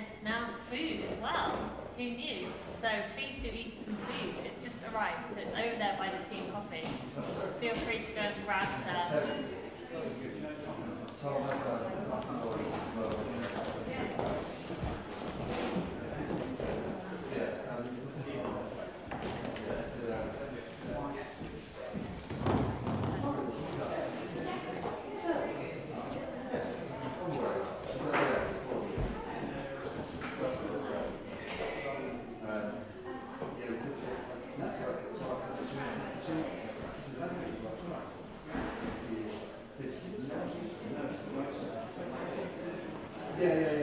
there's now food as well. Who knew? So please do eat some food. It's just arrived, so it's over there by the tea and coffee. Feel free to go and grab some. Uh, Yeah, yeah.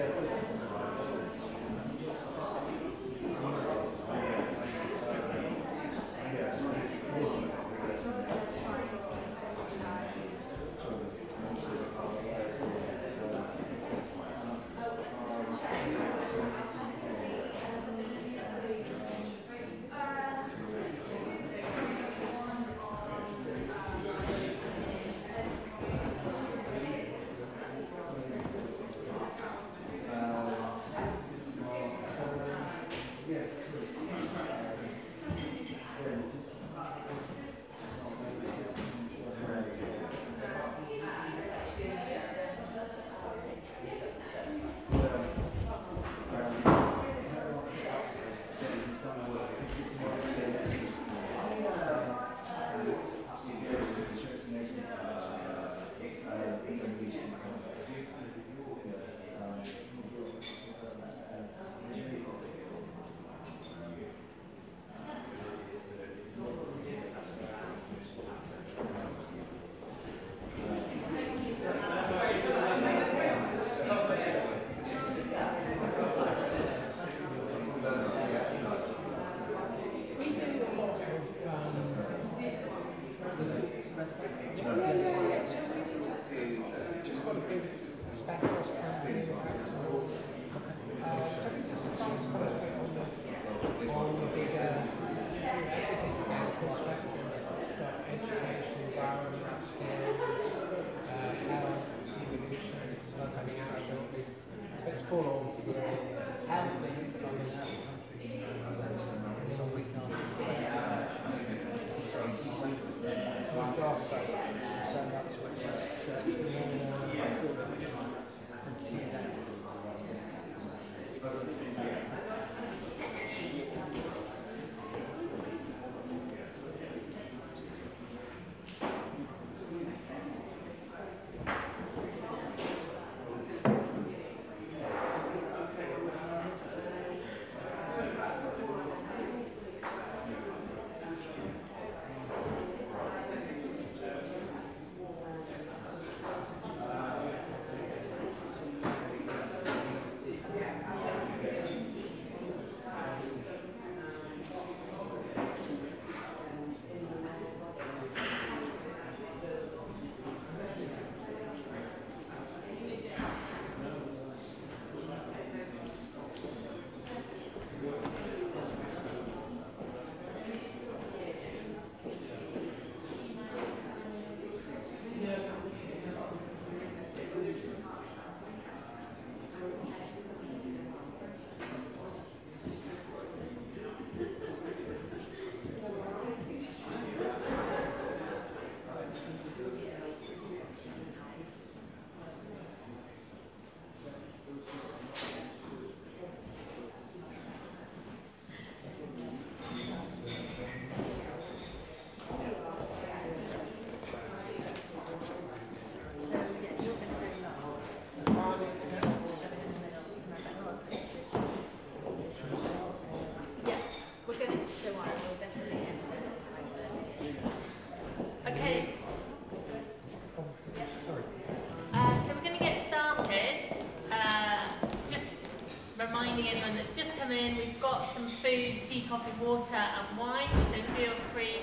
Coffee, water and wine, so feel free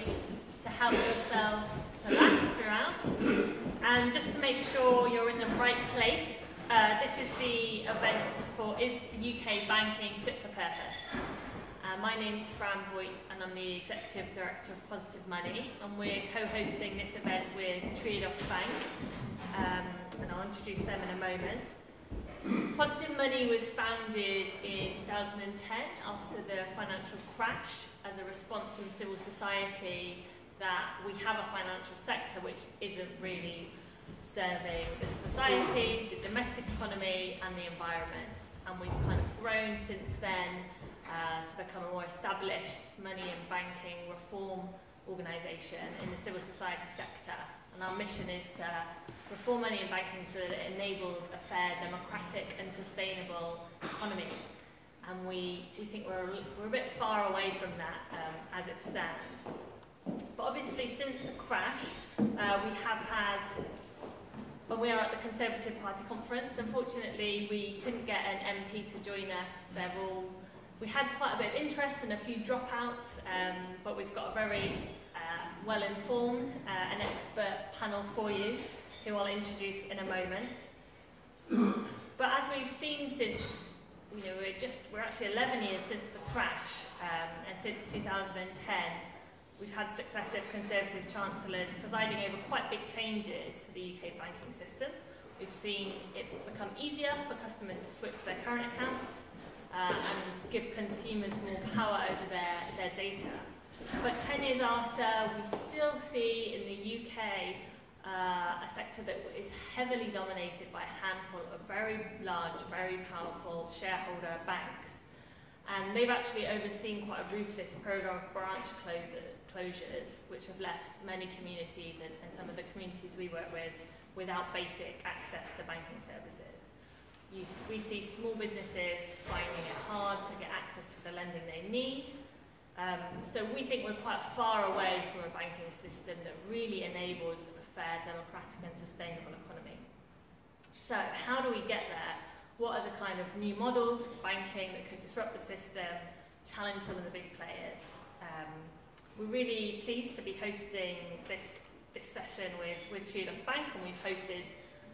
to help yourself to that throughout. And just to make sure you're in the right place, uh, this is the event for Is UK Banking Fit for Purpose? Uh, my name's Fran Boait and I'm the Executive Director of Positive Money and we're co-hosting this event with Triodos Bank um, and I'll introduce them in a moment. Positive Money was founded in 2010 after the financial crash as a response from civil society that we have a financial sector which isn't really serving the society, the domestic economy and the environment. And we've kind of grown since then uh, to become a more established money and banking reform organisation in the civil society sector. And our mission is to reform money and banking so that it enables a fair, democratic and sustainable economy. And we, we think we're, we're a bit far away from that um, as it stands. But obviously since the crash, uh, we have had when we are at the Conservative Party conference. Unfortunately, we couldn't get an MP to join us. They're all, we had quite a bit of interest and a few dropouts, um, but we've got a very uh, well-informed uh, and expert panel for you, who I'll introduce in a moment. but as we've seen since, you know, we're just, we're actually 11 years since the crash, um, and since 2010, we've had successive Conservative Chancellors presiding over quite big changes to the UK banking system. We've seen it become easier for customers to switch their current accounts uh, and give consumers more power over their, their data. But 10 years after, we still see in the UK uh, a sector that is heavily dominated by a handful of very large, very powerful shareholder banks. And they've actually overseen quite a ruthless program of branch closures which have left many communities and, and some of the communities we work with without basic access to banking services. You, we see small businesses finding it hard to get access to the lending they need. Um, so we think we're quite far away from a banking system that really enables a fair, democratic and sustainable economy. So how do we get there? What are the kind of new models for banking that could disrupt the system, challenge some of the big players? Um, we're really pleased to be hosting this, this session with, with Triodos Bank and we've hosted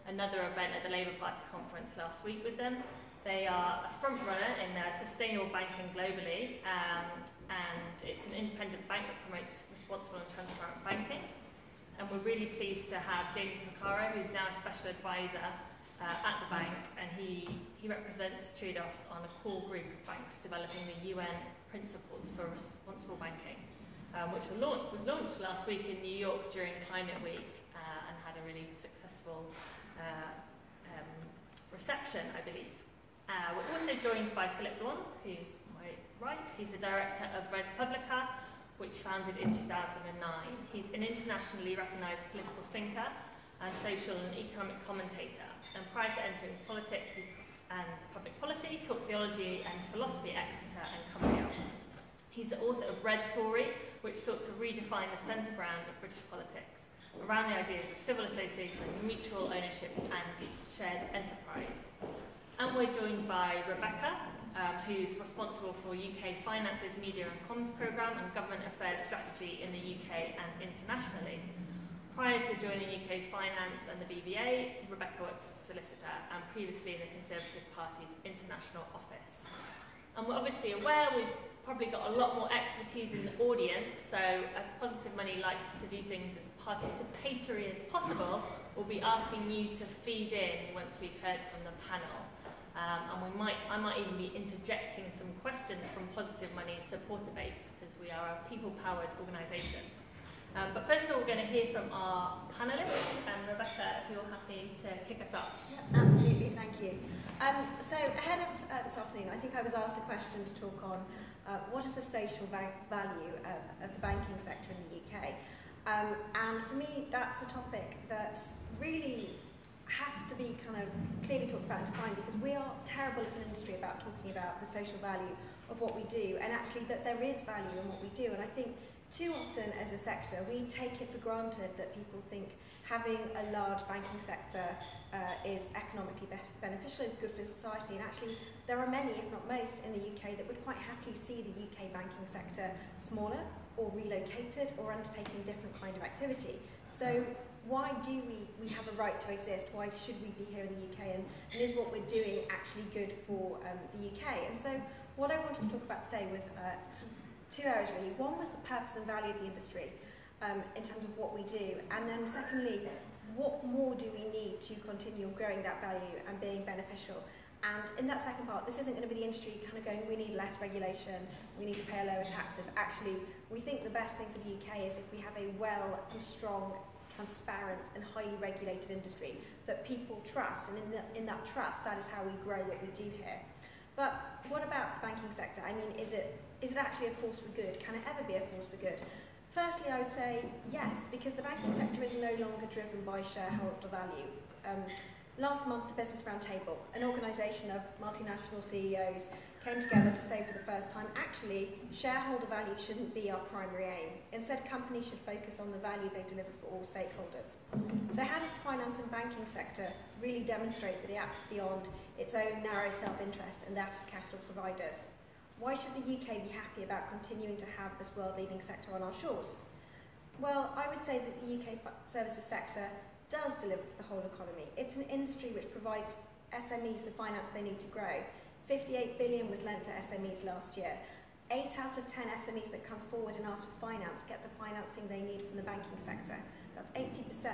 another event at the Labour Party conference last week with them. They are a front runner in uh, sustainable banking globally um, and it's an independent bank that promotes responsible and transparent banking. And we're really pleased to have James Vaccaro, who's now a special advisor uh, at the bank, and he, he represents Triodos on a core group of banks developing the UN principles for responsible banking um, which was launched, was launched last week in New York during Climate Week uh, and had a really successful uh, um, reception, I believe. Uh, we're also joined by Philip Blond, who's my right. He's the director of Res Publica, which founded in 2009. He's an internationally recognised political thinker and social and economic commentator. And prior to entering politics and public policy, taught theology and philosophy at Exeter and Cumbria. He's the author of Red Tory, which sought to redefine the centre ground of British politics around the ideas of civil association, mutual ownership and shared enterprise. And we're joined by Rebecca, um, who's responsible for UK Finance's Media and Comms Programme and Government Affairs Strategy in the UK and internationally. Prior to joining UK Finance and the BBA, Rebecca worked as solicitor and previously in the Conservative Party's international office. And we're obviously aware we've probably got a lot more expertise in the audience, so as Positive Money likes to do things as participatory as possible, we'll be asking you to feed in once we've heard from the panel. Um, and we might, I might even be interjecting some questions from Positive Money's supporter base, because we are a people-powered organisation. Um, but first of all, we're going to hear from our panellists, and Rebecca, if you're happy to kick us off. Yeah, absolutely, thank you. Um, so ahead of uh, this afternoon, I think I was asked the question to talk on uh, what is the social value of, of the banking sector in the UK? Um, and for me, that's a topic that really has to be kind of clearly talked about and defined because we are terrible as an industry about talking about the social value of what we do and actually that there is value in what we do. And I think too often as a sector, we take it for granted that people think having a large banking sector uh, is economically be beneficial, is good for society, and actually there are many, if not most, in the UK that would quite happily see the UK banking sector smaller or relocated or undertaking different kind of activity. So why do we, we have a right to exist? Why should we be here in the UK? And, and is what we're doing actually good for um, the UK? And so what I wanted to talk about today was uh, two areas really. One was the purpose and value of the industry um, in terms of what we do. And then secondly, what more do we need to continue growing that value and being beneficial? And in that second part, this isn't going to be the industry kind of going, we need less regulation, we need to pay lower taxes. Actually, we think the best thing for the UK is if we have a well and strong, transparent and highly regulated industry that people trust. And in, the, in that trust, that is how we grow what we do here. But what about the banking sector? I mean, is it, is it actually a force for good? Can it ever be a force for good? Firstly, I would say yes, because the banking sector is no longer driven by shareholder value. Um, Last month, the Business Roundtable, an organisation of multinational CEOs, came together to say for the first time, actually, shareholder value shouldn't be our primary aim. Instead, companies should focus on the value they deliver for all stakeholders. So how does the finance and banking sector really demonstrate that it acts beyond its own narrow self-interest and that of capital providers? Why should the UK be happy about continuing to have this world-leading sector on our shores? Well, I would say that the UK services sector does deliver for the whole economy. It's an industry which provides SMEs the finance they need to grow. 58 billion was lent to SMEs last year. 8 out of 10 SMEs that come forward and ask for finance get the financing they need from the banking sector. That's 80%.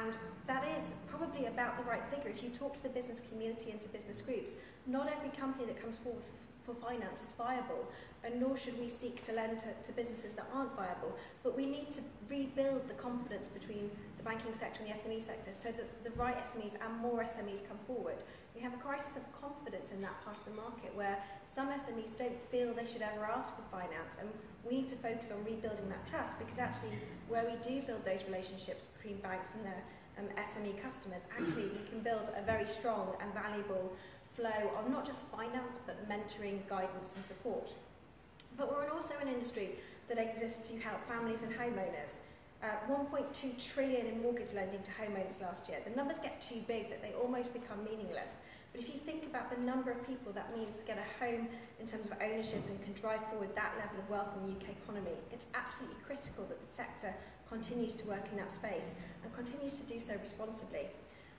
And that is probably about the right figure. If you talk to the business community and to business groups, not every company that comes forward for finance is viable, and nor should we seek to lend to, to businesses that aren't viable. But we need to rebuild the confidence between the banking sector and the SME sector so that the right SMEs and more SMEs come forward. We have a crisis of confidence in that part of the market where some SMEs don't feel they should ever ask for finance and we need to focus on rebuilding that trust because actually where we do build those relationships between banks and their um, SME customers, actually we can build a very strong and valuable flow of not just finance but mentoring, guidance and support. But we're also an industry that exists to help families and homeowners uh, 1.2 trillion in mortgage lending to homeowners last year. The numbers get too big that they almost become meaningless. But if you think about the number of people that means to get a home in terms of ownership and can drive forward that level of wealth in the UK economy, it's absolutely critical that the sector continues to work in that space and continues to do so responsibly.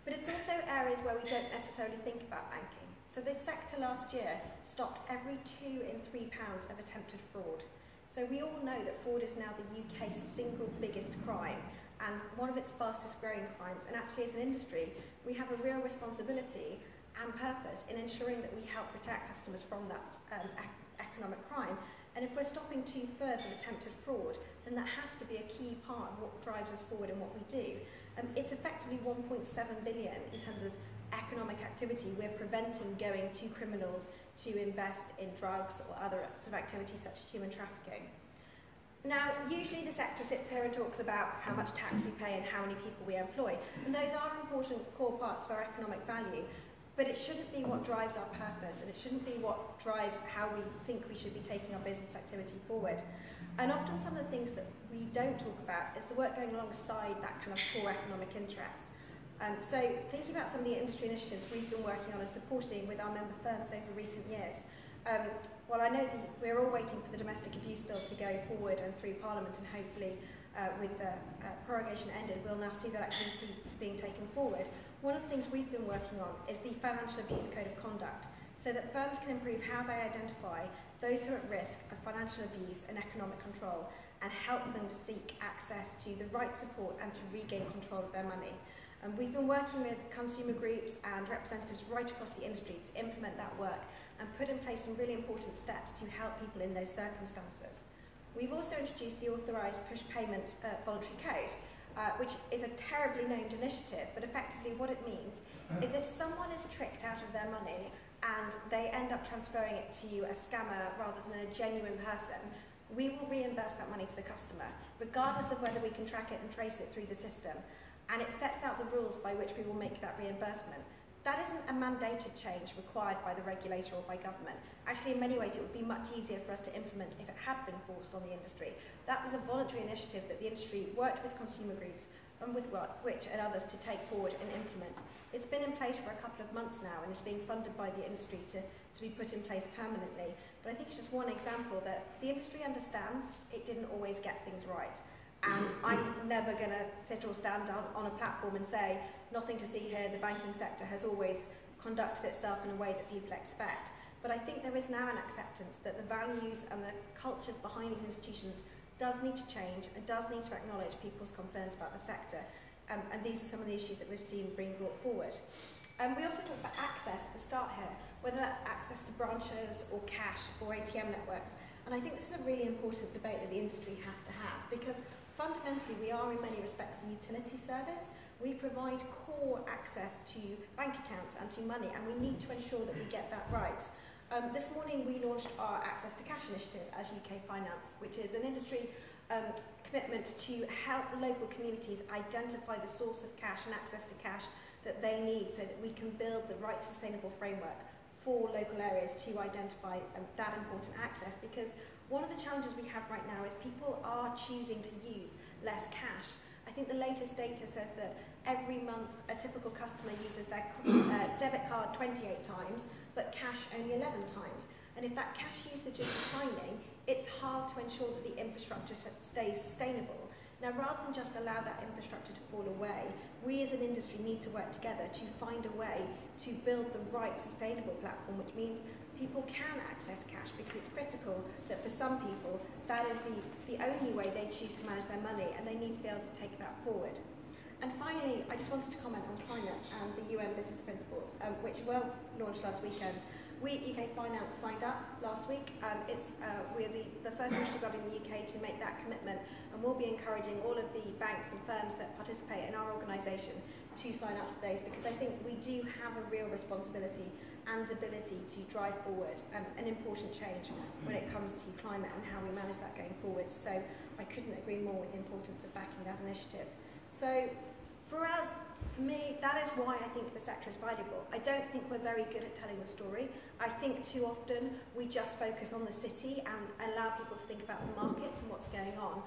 But it's also areas where we don't necessarily think about banking. So this sector last year stopped every two in three pounds of attempted fraud. So we all know that fraud is now the UK's single biggest crime and one of its fastest growing crimes. And actually as an industry, we have a real responsibility and purpose in ensuring that we help protect customers from that um, ec economic crime. And if we're stopping two thirds of attempted fraud, then that has to be a key part of what drives us forward and what we do. Um, it's effectively 1.7 billion in terms of economic activity we're preventing going to criminals to invest in drugs or other sort of activities such as human trafficking. Now, usually the sector sits here and talks about how much tax we pay and how many people we employ, and those are important core parts of our economic value, but it shouldn't be what drives our purpose, and it shouldn't be what drives how we think we should be taking our business activity forward. And often some of the things that we don't talk about is the work going alongside that kind of core economic interest. Um, so thinking about some of the industry initiatives we've been working on and supporting with our member firms over recent years, um, well, I know that we're all waiting for the domestic abuse bill to go forward and through Parliament and hopefully uh, with the uh, prorogation ended, we'll now see that activity being taken forward. One of the things we've been working on is the Financial Abuse Code of Conduct, so that firms can improve how they identify those who are at risk of financial abuse and economic control and help them seek access to the right support and to regain control of their money. And we've been working with consumer groups and representatives right across the industry to implement that work and put in place some really important steps to help people in those circumstances. We've also introduced the authorised push payment uh, voluntary code, uh, which is a terribly named initiative, but effectively what it means is if someone is tricked out of their money and they end up transferring it to you a scammer rather than a genuine person, we will reimburse that money to the customer, regardless of whether we can track it and trace it through the system and it sets out the rules by which we will make that reimbursement. That isn't a mandated change required by the regulator or by government. Actually, in many ways, it would be much easier for us to implement if it had been forced on the industry. That was a voluntary initiative that the industry worked with consumer groups and with which and others to take forward and implement. It's been in place for a couple of months now and is being funded by the industry to, to be put in place permanently. But I think it's just one example that the industry understands it didn't always get things right. And I'm never going to sit or stand on, on a platform and say, nothing to see here, the banking sector has always conducted itself in a way that people expect. But I think there is now an acceptance that the values and the cultures behind these institutions does need to change and does need to acknowledge people's concerns about the sector. Um, and these are some of the issues that we've seen being brought forward. Um, we also talked about access at the start here, whether that's access to branches or cash or ATM networks. And I think this is a really important debate that the industry has to have because Fundamentally, we are in many respects a utility service. We provide core access to bank accounts and to money, and we need to ensure that we get that right. Um, this morning, we launched our Access to Cash initiative as UK Finance, which is an industry um, commitment to help local communities identify the source of cash and access to cash that they need so that we can build the right sustainable framework for local areas to identify um, that important access because one of the challenges we have right now is people are choosing to use less cash. I think the latest data says that every month a typical customer uses their uh, debit card 28 times but cash only 11 times. And if that cash usage is declining, it's hard to ensure that the infrastructure stays sustainable. Now, rather than just allow that infrastructure to fall away, we as an industry need to work together to find a way to build the right sustainable platform, which means people can access cash because it's critical that for some people, that is the, the only way they choose to manage their money and they need to be able to take that forward. And finally, I just wanted to comment on climate and the UN Business Principles, um, which were launched last weekend. We at UK Finance signed up last week. Um, it's, uh, we're the, the first industry body in the UK to make that commitment, and we'll be encouraging all of the banks and firms that participate in our organisation to sign up to those because I think we do have a real responsibility and ability to drive forward um, an important change when it comes to climate and how we manage that going forward. So I couldn't agree more with the importance of backing that initiative. So for us, for me, that is why I think the sector is valuable. I don't think we're very good at telling the story. I think too often we just focus on the city and allow people to think about the markets and what's going on.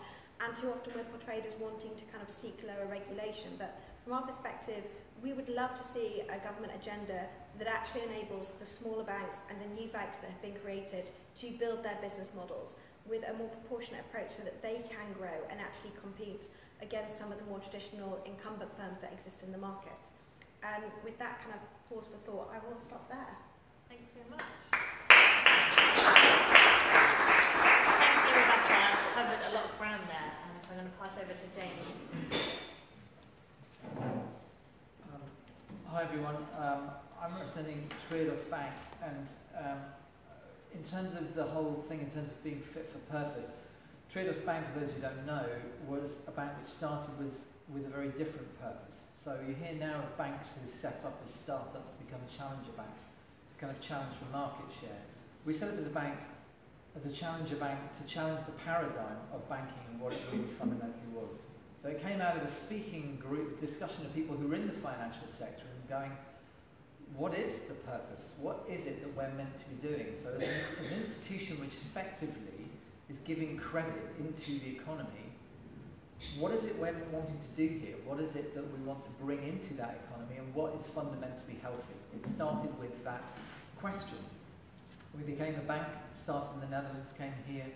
And too often we're portrayed as wanting to kind of seek lower regulation. But from our perspective, we would love to see a government agenda that actually enables the smaller banks and the new banks that have been created to build their business models with a more proportionate approach so that they can grow and actually compete against some of the more traditional incumbent firms that exist in the market. And with that kind of pause for thought, I will stop there. Thanks so much. Thank you, Rebecca. Covered a lot of ground there, and so I'm going to pass over to James. Um, hi everyone, um, I'm representing Triodos Bank and um, in terms of the whole thing, in terms of being fit for purpose, Triodos Bank, for those who don't know, was a bank which started with, with a very different purpose. So you hear now of banks who set up as startups to become challenger banks, to kind of challenge for market share. We set up as a bank, as a challenger bank, to challenge the paradigm of banking and what it really fundamentally was. So it came out of a speaking group discussion of people who were in the financial sector and going, what is the purpose? What is it that we're meant to be doing? So as an, an institution which effectively is giving credit into the economy. What is it we're wanting to do here? What is it that we want to bring into that economy and what is fundamentally healthy? It started with that question. We became a bank, started in the Netherlands, came here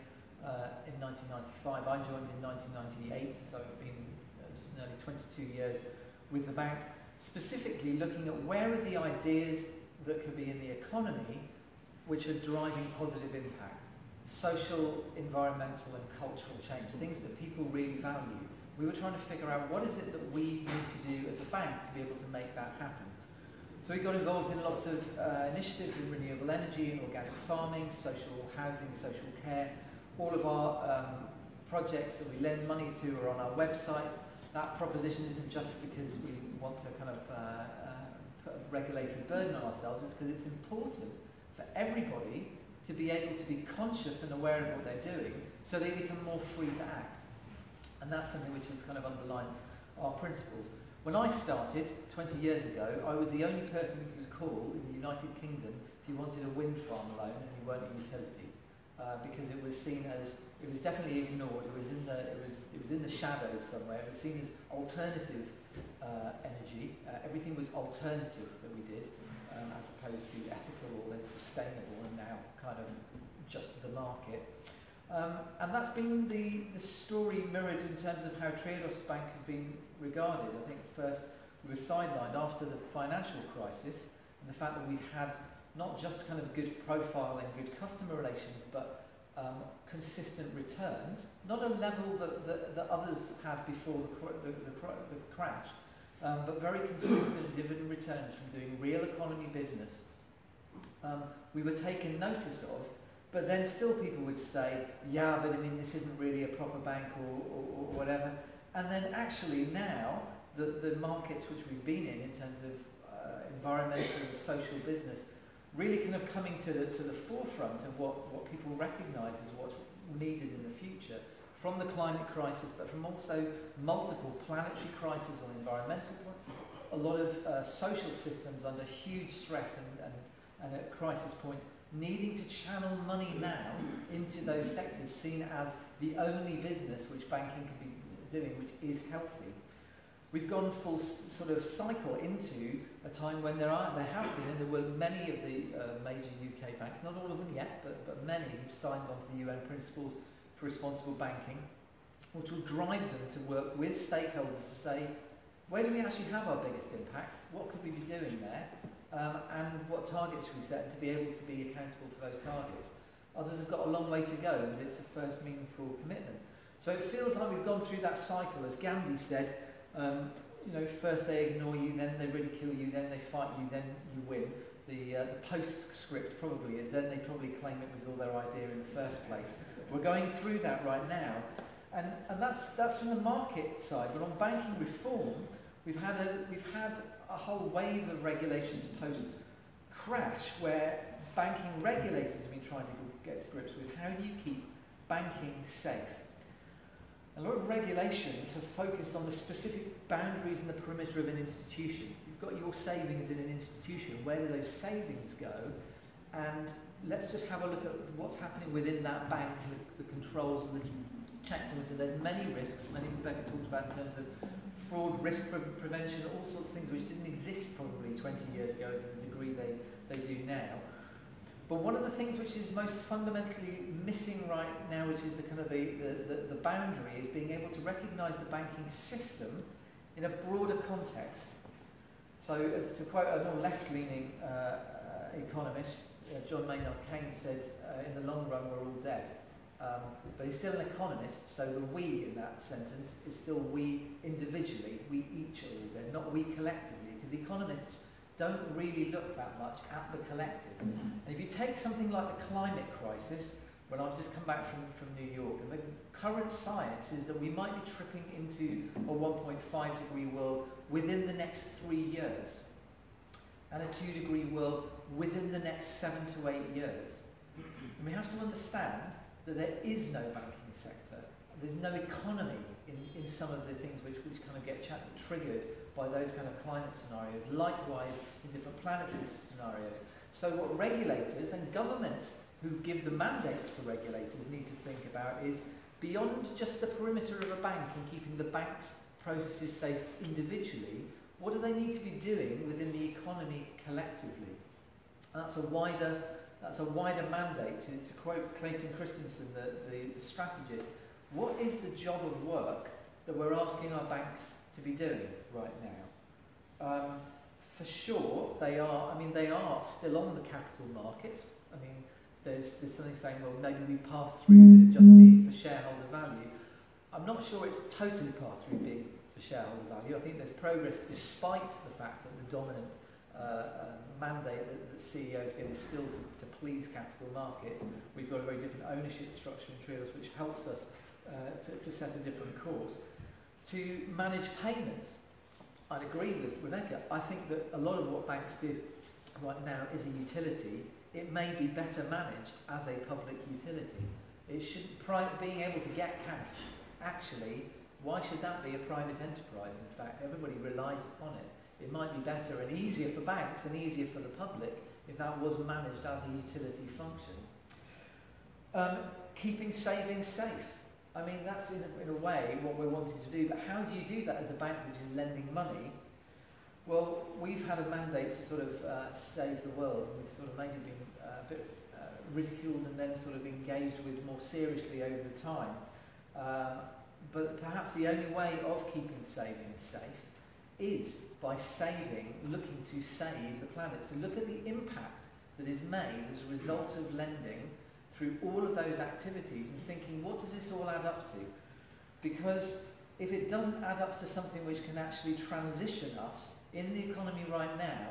uh, in 1995. I joined in 1998, so I've been uh, just nearly 22 years with the bank, specifically looking at where are the ideas that could be in the economy which are driving positive impact social, environmental and cultural change, things that people really value. We were trying to figure out what is it that we need to do as a bank to be able to make that happen. So we got involved in lots of uh, initiatives in renewable energy and organic farming, social housing, social care. All of our um, projects that we lend money to are on our website. That proposition isn't just because we want to kind of uh, uh, put a regulatory burden on ourselves, it's because it's important for everybody to be able to be conscious and aware of what they're doing so they become more free to act. And that's something which has kind of underlined our principles. When I started 20 years ago, I was the only person you could call in the United Kingdom if you wanted a wind farm loan and you weren't a utility. Uh, because it was seen as, it was definitely ignored, it was in the, it was, it was in the shadows somewhere, it was seen as alternative uh, energy, uh, everything was alternative that we did, um, as opposed to ethical or then sustainable and now kind of just the market. Um, and that's been the, the story mirrored in terms of how Triodos Bank has been regarded. I think first we were sidelined after the financial crisis and the fact that we've had not just kind of good profile and good customer relations, but um, consistent returns, not a level that, that, that others had before the, the, the, the crash, um, but very consistent dividend returns from doing real economy business, um, we were taken notice of, but then still people would say, yeah, but I mean, this isn't really a proper bank or, or, or whatever. And then actually now, the, the markets which we've been in, in terms of uh, environmental and social business, really kind of coming to the, to the forefront of what, what people recognise as what's needed in the future from the climate crisis, but from also multiple planetary crises on environmental a lot of uh, social systems under huge stress and, and, and at crisis points, needing to channel money now into those sectors seen as the only business which banking can be doing, which is healthy. We've gone full sort of cycle into a time when there are, there have been, and there were many of the uh, major UK banks, not all of them yet, but, but many who've signed on to the UN principles for responsible banking, which will drive them to work with stakeholders to say, where do we actually have our biggest impacts? What could we be doing there? Um, and what targets should we set to be able to be accountable for those targets? Others have got a long way to go, but it's a first meaningful commitment. So it feels like we've gone through that cycle, as Gandhi said, um, you know, first they ignore you, then they ridicule you, then they fight you, then you win. The, uh, the postscript probably is, then they probably claim it was all their idea in the first place. We're going through that right now. And, and that's, that's from the market side. But on banking reform, we've had a, we've had a whole wave of regulations post-crash where banking regulators have been trying to get to grips with how do you keep banking safe. A lot of regulations have focused on the specific boundaries and the perimeter of an institution. You've got your savings in an institution. Where do those savings go? And let's just have a look at what's happening within that bank, the, the controls and the checkpoints. And there's many risks, many Rebecca talked about in terms of fraud, risk pre prevention, all sorts of things which didn't exist probably 20 years ago to the degree they, they do now. But one of the things which is most fundamentally missing right now, which is the kind of the, the, the, the boundary, is being able to recognise the banking system in a broader context. So, as to quote a more left-leaning uh, uh, economist, uh, John Maynard Keynes said, uh, in the long run, we're all dead. Um, but he's still an economist, so the we in that sentence is still we individually, we each are all dead, not we collectively, because economists don't really look that much at the collective. And if you take something like the climate crisis, when I've just come back from, from New York, and the current science is that we might be tripping into a 1.5 degree world within the next three years, and a 2 degree world within the next seven to eight years. And we have to understand that there is no banking sector, there's no economy in, in some of the things which, which kind of get triggered by those kind of climate scenarios, likewise in different planetary scenarios. So what regulators and governments who give the mandates for regulators need to think about is beyond just the perimeter of a bank and keeping the bank's processes safe individually, what do they need to be doing within the economy collectively? that's a wider that's a wider mandate. To, to quote Clayton Christensen, the, the, the strategist, what is the job of work that we're asking our banks to be doing right now? Um, for sure, they are, I mean, they are still on the capital markets. I mean, there's, there's something saying, well, maybe we pass through just be for shareholder value. I'm not sure it's totally pass through being for shareholder value. I think there's progress despite the fact that the dominant uh, uh, mandate that, CEOs get is still to, to please capital markets. We've got a very different ownership structure in Triodos which helps us uh, to, to set a different course. To manage payments, I'd agree with Rebecca. I think that a lot of what banks do right now is a utility. It may be better managed as a public utility. It should being able to get cash. Actually, why should that be a private enterprise? In fact, everybody relies upon it. It might be better and easier for banks and easier for the public if that was managed as a utility function. Um, keeping savings safe. I mean, that's in a, in a way what we're wanting to do, but how do you do that as a bank which is lending money? Well, we've had a mandate to sort of uh, save the world, we've sort of maybe been uh, a bit uh, ridiculed and then sort of engaged with more seriously over the time. Um, but perhaps the only way of keeping savings safe is by saving, looking to save the planet, to look at the impact that is made as a result of lending through all of those activities and thinking, what does this all add up to? Because if it doesn't add up to something which can actually transition us in the economy right now,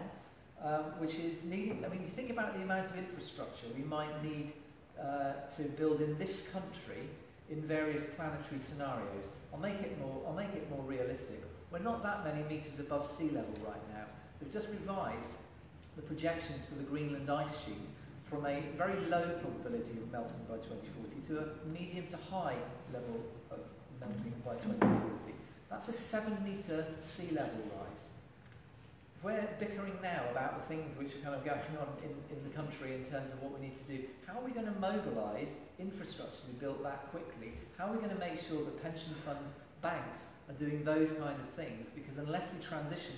um, which is needing, I mean, you think about the amount of infrastructure we might need uh, to build in this country in various planetary scenarios. I'll make it more, I'll make it more realistic. We're not that many meters above sea level right now. We've just revised the projections for the Greenland ice sheet from a very low probability of melting by 2040 to a medium to high level of melting by 2040. That's a seven metre sea level rise. We're bickering now about the things which are kind of going on in, in the country in terms of what we need to do, how are we going to mobilise infrastructure to be built that quickly? How are we going to make sure that pension funds, banks are doing those kind of things? Because unless we transition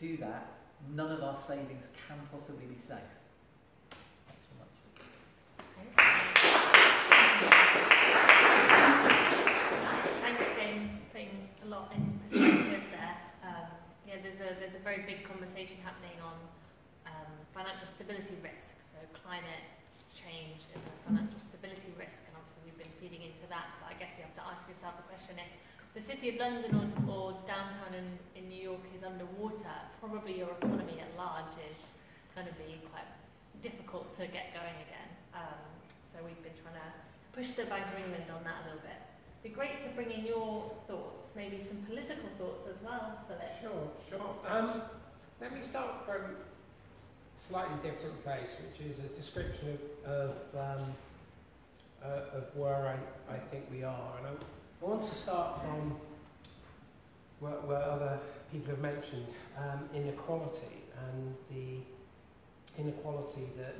to that, none of our savings can possibly be safe. Thanks very much. Thanks, James, putting a lot in perspective there. Um, yeah, there's a there's a very big conversation happening on um, financial stability risk. So climate change is a financial stability risk, and obviously we've been feeding into that. But I guess you have to ask yourself the question: if the city of London or, or downtown in, in New York is underwater, probably your economy at large is going to be quite difficult to get going again. Um, so we've been trying to push the Bank of England on that a little bit. Be great to bring in your thoughts, maybe some political thoughts as well, Philip. Sure, sure. Um, let me start from a slightly different place, which is a description of, of, um, uh, of where I, I think we are. And I, I want to start from where other people have mentioned um, inequality and the inequality that,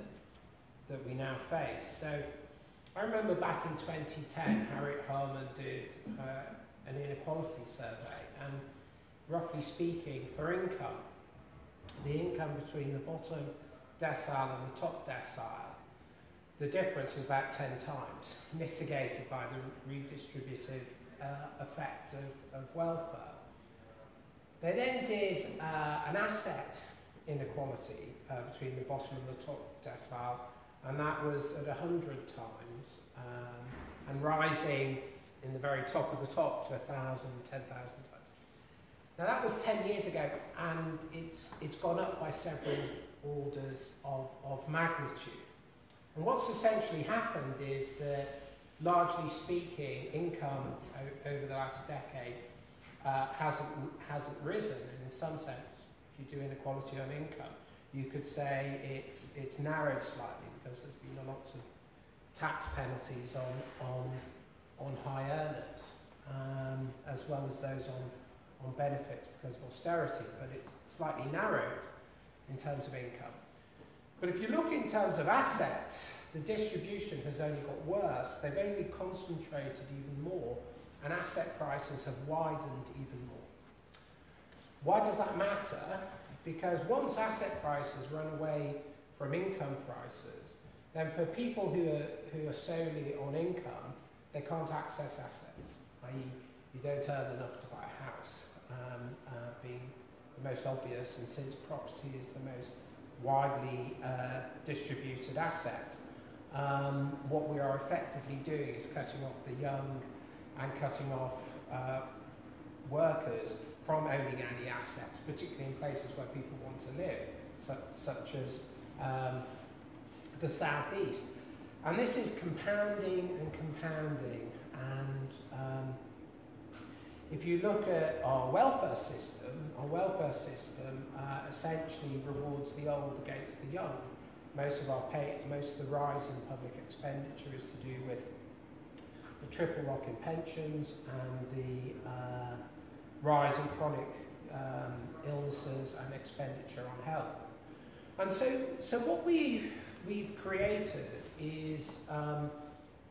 that we now face. So I remember back in 2010, Harriet Harman did uh, an inequality survey, and roughly speaking, for income, the income between the bottom decile and the top decile, the difference is about 10 times, mitigated by the redistributive uh, effect of, of welfare. They then did uh, an asset inequality uh, between the bottom and the top decile, and that was at 100 times, um, and rising in the very top of the top to 1,000, 10,000 times. Now that was 10 years ago, and it's, it's gone up by several orders of, of magnitude. And what's essentially happened is that, largely speaking, income over the last decade uh, hasn't, hasn't risen. And in some sense, if you do inequality on income, you could say it's, it's narrowed slightly because there's been a lot of tax penalties on, on, on high earners, um, as well as those on, on benefits because of austerity, but it's slightly narrowed in terms of income. But if you look in terms of assets, the distribution has only got worse. They've only concentrated even more, and asset prices have widened even more. Why does that matter? Because once asset prices run away from income prices, then for people who are, who are solely on income, they can't access assets, i.e. you don't earn enough to buy a house, um, uh, being the most obvious, and since property is the most widely uh, distributed asset, um, what we are effectively doing is cutting off the young and cutting off uh, workers from owning any assets, particularly in places where people want to live, su such as um, the southeast. And this is compounding and compounding. And um, if you look at our welfare system, our welfare system uh, essentially rewards the old against the young. Most of our pay, most of the rise in public expenditure is to do with the triple lock in pensions and the uh, rise in chronic um, illnesses and expenditure on health. And so, so what we've, we've created is, um,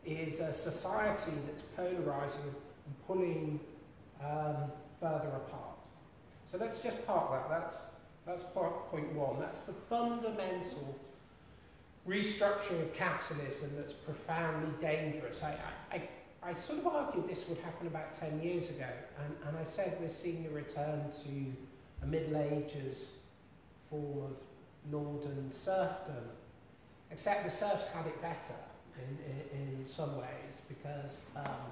is a society that's polarising and pulling um, further apart. So let's just park that. That's, that's point one. That's the fundamental restructuring of capitalism that's profoundly dangerous. I, I, I sort of argued this would happen about 10 years ago, and, and I said we're seeing a return to a Middle Ages form of northern serfdom, except the serfs had it better in, in, in some ways because um,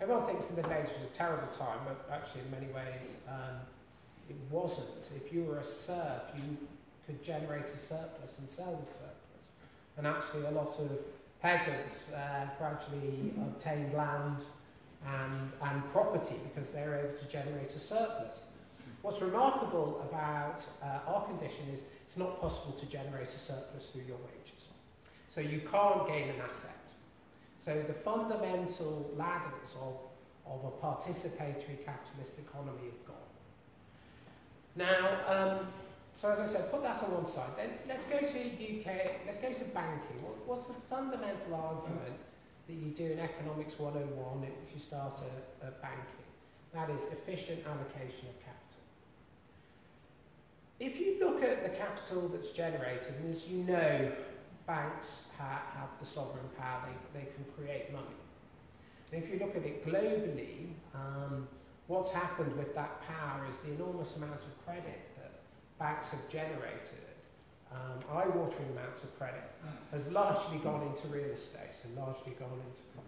everyone thinks the Middle Ages was a terrible time, but actually in many ways um, it wasn't. If you were a serf, you could generate a surplus and sell the surplus. And actually a lot of peasants uh, gradually obtained land and, and property because they were able to generate a surplus. What's remarkable about uh, our condition is it's not possible to generate a surplus through your wages. So you can't gain an asset. So the fundamental ladders of, of a participatory capitalist economy have gone. Now, um, so as I said, put that on one side. Then let's go to UK, let's go to banking. What, what's the fundamental argument that you do in Economics 101 if you start a, a banking? That is efficient allocation of capital. If you look at the capital that's generated, and as you know, banks ha have the sovereign power, they, they can create money. And if you look at it globally, um, what's happened with that power is the enormous amount of credit that banks have generated, um, eye-watering amounts of credit, has largely gone into real estate and largely gone into property.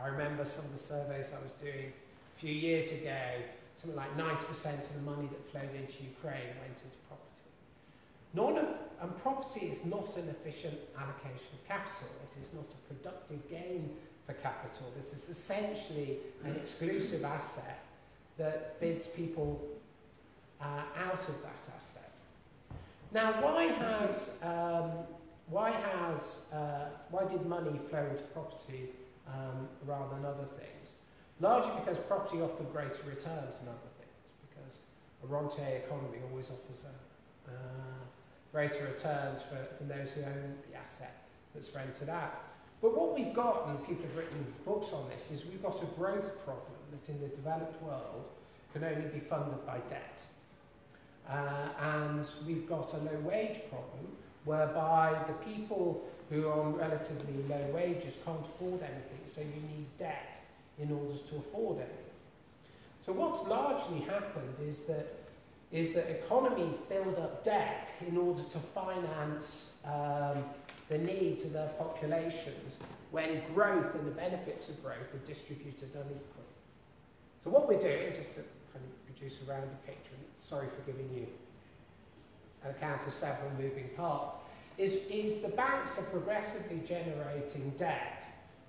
I remember some of the surveys I was doing a few years ago, something like 90% of the money that flowed into Ukraine went into property. None of, and property is not an efficient allocation of capital. It is not a productive gain for capital. This is essentially an exclusive asset that bids people uh, out of that asset. Now, why has um, why has uh, why did money flow into property um, rather than other things? Largely because property offered greater returns than other things. Because a rentier economy always offers a, uh, greater returns for, from those who own the asset that's rented out. But what we've got, and people have written books on this, is we've got a growth problem that in the developed world can only be funded by debt. Uh, and we've got a low wage problem whereby the people who are on relatively low wages can't afford anything, so you need debt in order to afford anything. So what's largely happened is that is that economies build up debt in order to finance um, the needs of their populations when growth and the benefits of growth are distributed unequally. So what we're doing, just to kind of produce a rounded picture, sorry for giving you an account of several moving parts, is, is the banks are progressively generating debt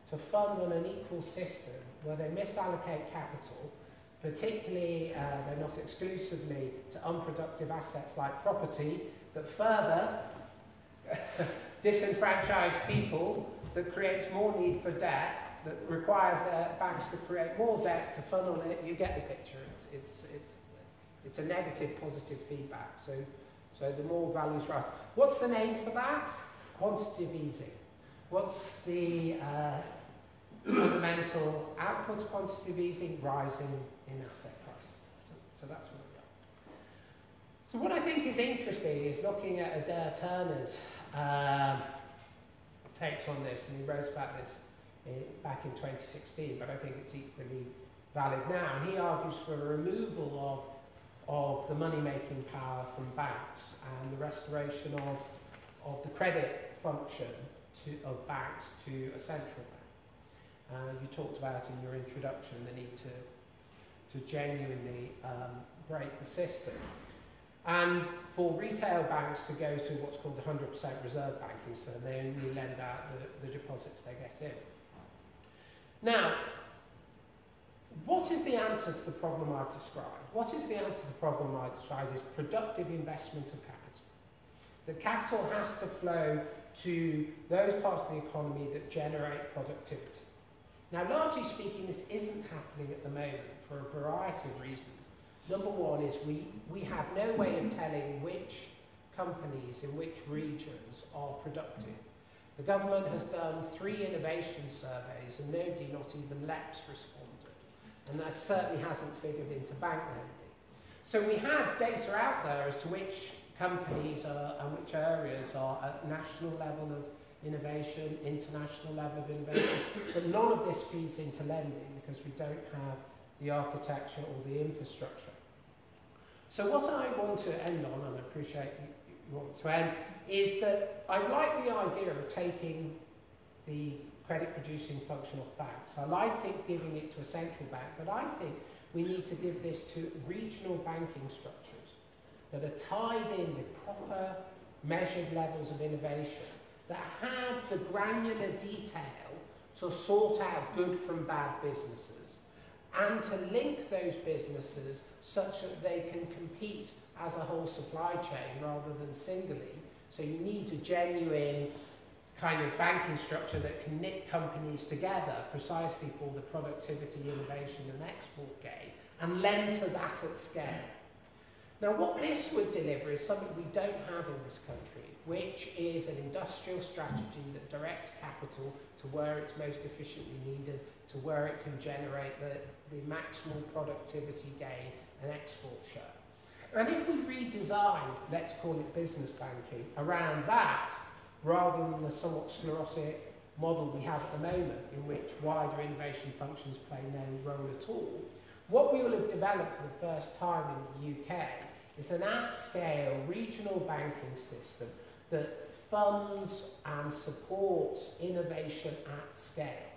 to fund on an unequal system where they misallocate capital, particularly, uh, they're not exclusively to unproductive assets like property, but further disenfranchised people that creates more need for debt, that requires their banks to create more debt to funnel it. You get the picture. It's, it's, it's, it's a negative positive feedback. So, so the more values rise. What's the name for that? Quantitative easing. What's the uh, fundamental output of quantitative easing? Rising in asset prices. So, so that's what we got. So what I think is interesting is looking at Adair Turner's um, takes on this, and he wrote about this in, back in 2016, but I think it's equally valid now. And he argues for a removal of, of the money-making power from banks and the restoration of, of the credit function to, of banks to a central bank. Uh, you talked about in your introduction the need to, to genuinely um, break the system. And for retail banks to go to what's called 100% reserve banking, so they only lend out the, the deposits they get in. Now, what is the answer to the problem I've described? What is the answer to the problem I've described is productive investment of capital. The capital has to flow to those parts of the economy that generate productivity. Now, largely speaking, this isn't happening at the moment for a variety of reasons. Number one is we, we have no way of telling which companies in which regions are productive. The government has done three innovation surveys and nobody, not even LEPS, responded. And that certainly hasn't figured into bank lending. So we have data out there as to which companies are, and which areas are at national level of innovation, international level of innovation, but none of this feeds into lending because we don't have the architecture or the infrastructure. So what I want to end on, and I appreciate you, want to end, is that I like the idea of taking the credit producing function of banks. I like it giving it to a central bank, but I think we need to give this to regional banking structures that are tied in with proper measured levels of innovation, that have the granular detail to sort out good from bad businesses, and to link those businesses such that they can compete as a whole supply chain rather than singly. So you need a genuine kind of banking structure that can knit companies together precisely for the productivity, innovation and export gain and lend to that at scale. Now what this would deliver is something we don't have in this country, which is an industrial strategy that directs capital to where it's most efficiently needed, to where it can generate the, the maximal productivity gain and export share. And if we redesign, let's call it business banking, around that, rather than the somewhat sclerotic model we have at the moment, in which wider innovation functions play no role at all, what we will have developed for the first time in the UK is an at-scale regional banking system that funds and supports innovation at scale.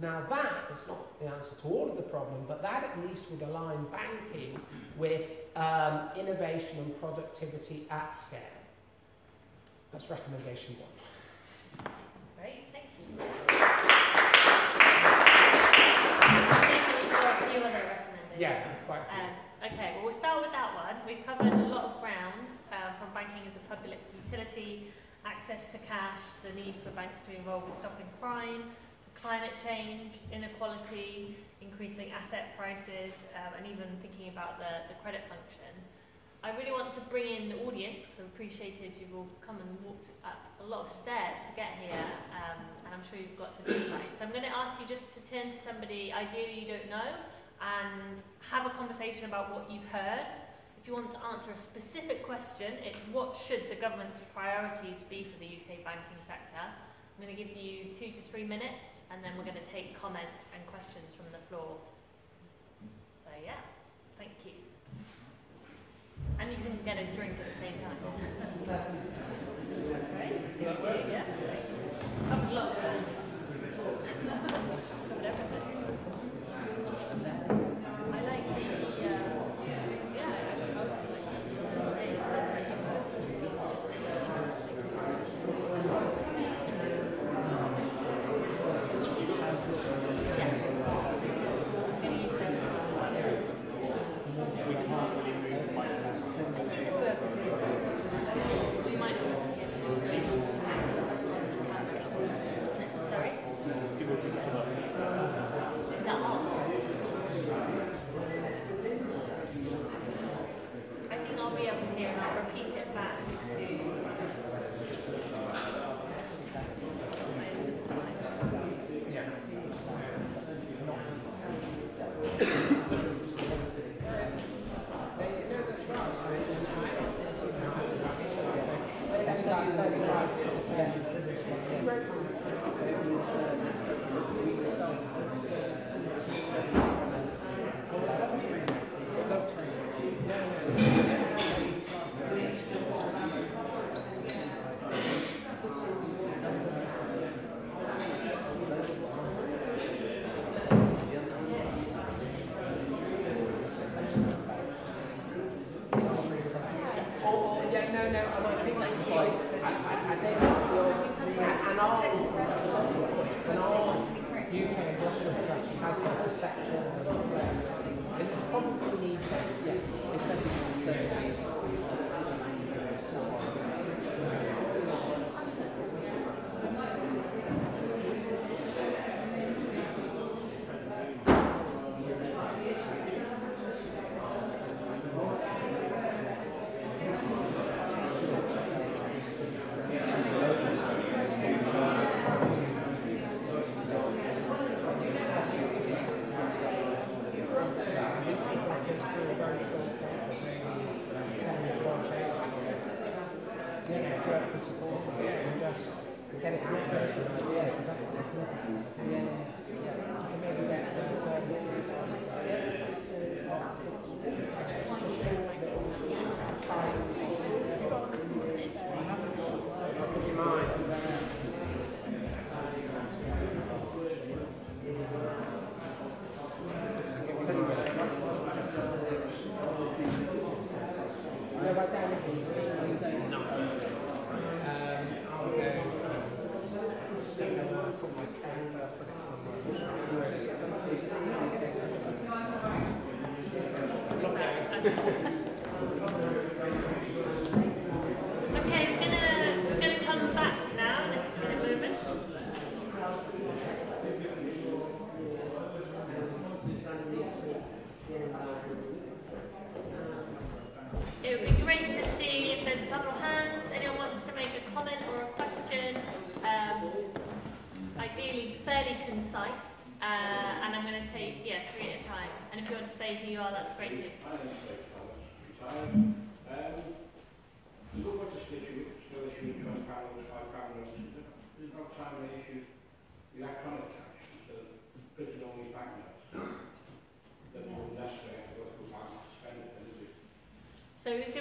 Now that is not the answer to all of the problem, but that at least would align banking with um, innovation and productivity at scale. That's recommendation one. Great, thank you. Yeah, quite. Um, okay, well we'll start with that one. We've covered a lot of ground uh, from banking as a public utility, access to cash, the need for banks to be involved with stopping crime, climate change, inequality, increasing asset prices, um, and even thinking about the, the credit function. I really want to bring in the audience because I've appreciated you've all come and walked up a lot of stairs to get here, um, and I'm sure you've got some insights. So I'm going to ask you just to turn to somebody ideally you don't know and have a conversation about what you've heard. If you want to answer a specific question, it's what should the government's priorities be for the UK banking sector? I'm going to give you two to three minutes and then we're going to take comments and questions from the floor. So yeah, thank you. And you can get a drink at the same time. That's great. Yeah. Couple lots.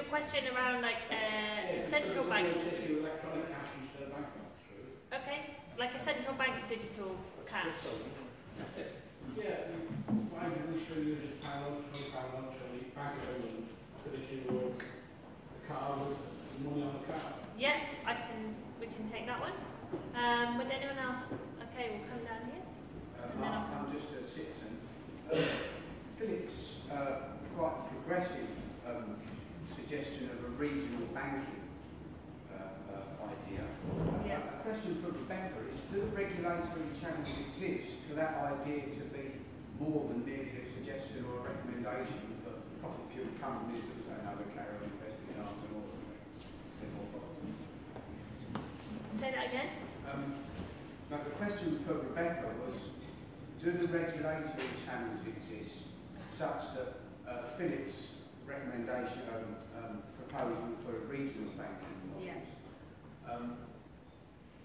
question around like uh, central bank. Regulatory channels exist such that uh, Philip's recommendation, um, proposal for a regional banking models um,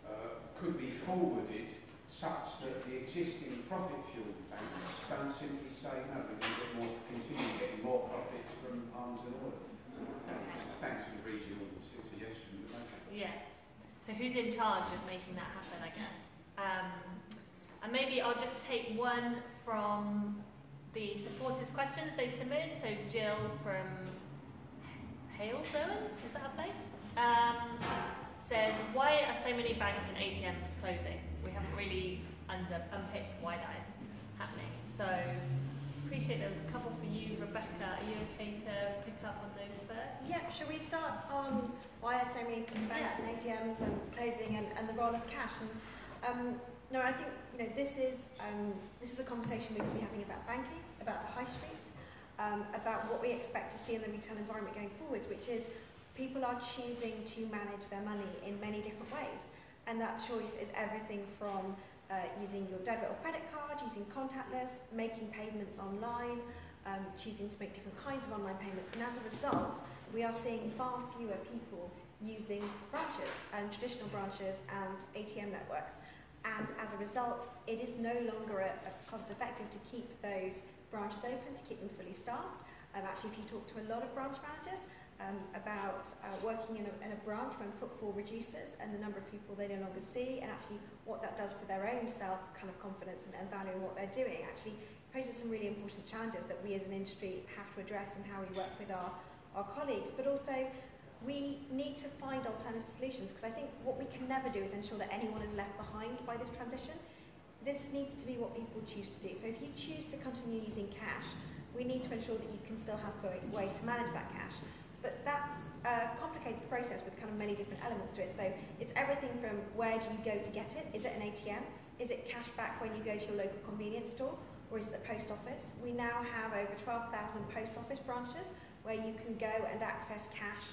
uh, could be forwarded such that the existing profit fueled banks don't simply say, no, we're going to get more, continue getting more profits from arms and oil. Thanks for the regional suggestion. Yeah. So who's in charge of making that happen? I guess. Um, and maybe I'll just take one from the supporters' questions they submitted. So Jill from Halesowen, is that a place? Um, says, why are so many banks and ATMs closing? We haven't really under, unpicked why that is happening. So appreciate there was a couple for you, Rebecca. Are you okay to pick up on those first? Yeah, shall we start on why are so many banks and ATMs and closing and, and the role of cash? And um, no, I think you know this is um, this is a conversation we can be having about banking, about the high street, um, about what we expect to see in the retail environment going forwards, which is people are choosing to manage their money in many different ways, and that choice is everything from uh, using your debit or credit card, using contactless, making payments online, um, choosing to make different kinds of online payments, and as a result, we are seeing far fewer people using branches and traditional branches and ATM networks. And as a result, it is no longer a, a cost effective to keep those branches open, to keep them fully staffed. Um, actually, if you talk to a lot of branch managers um, about uh, working in a, in a branch when footfall reduces and the number of people they no longer see, and actually what that does for their own self kind of confidence and, and value in what they're doing, actually poses some really important challenges that we as an industry have to address in how we work with our, our colleagues. But also, we need to find alternative solutions because I think what we can never do is ensure that anyone is left behind by this transition. This needs to be what people choose to do. So if you choose to continue using cash, we need to ensure that you can still have ways to manage that cash. But that's a complicated process with kind of many different elements to it. So it's everything from where do you go to get it? Is it an ATM? Is it cash back when you go to your local convenience store? Or is it the post office? We now have over 12,000 post office branches where you can go and access cash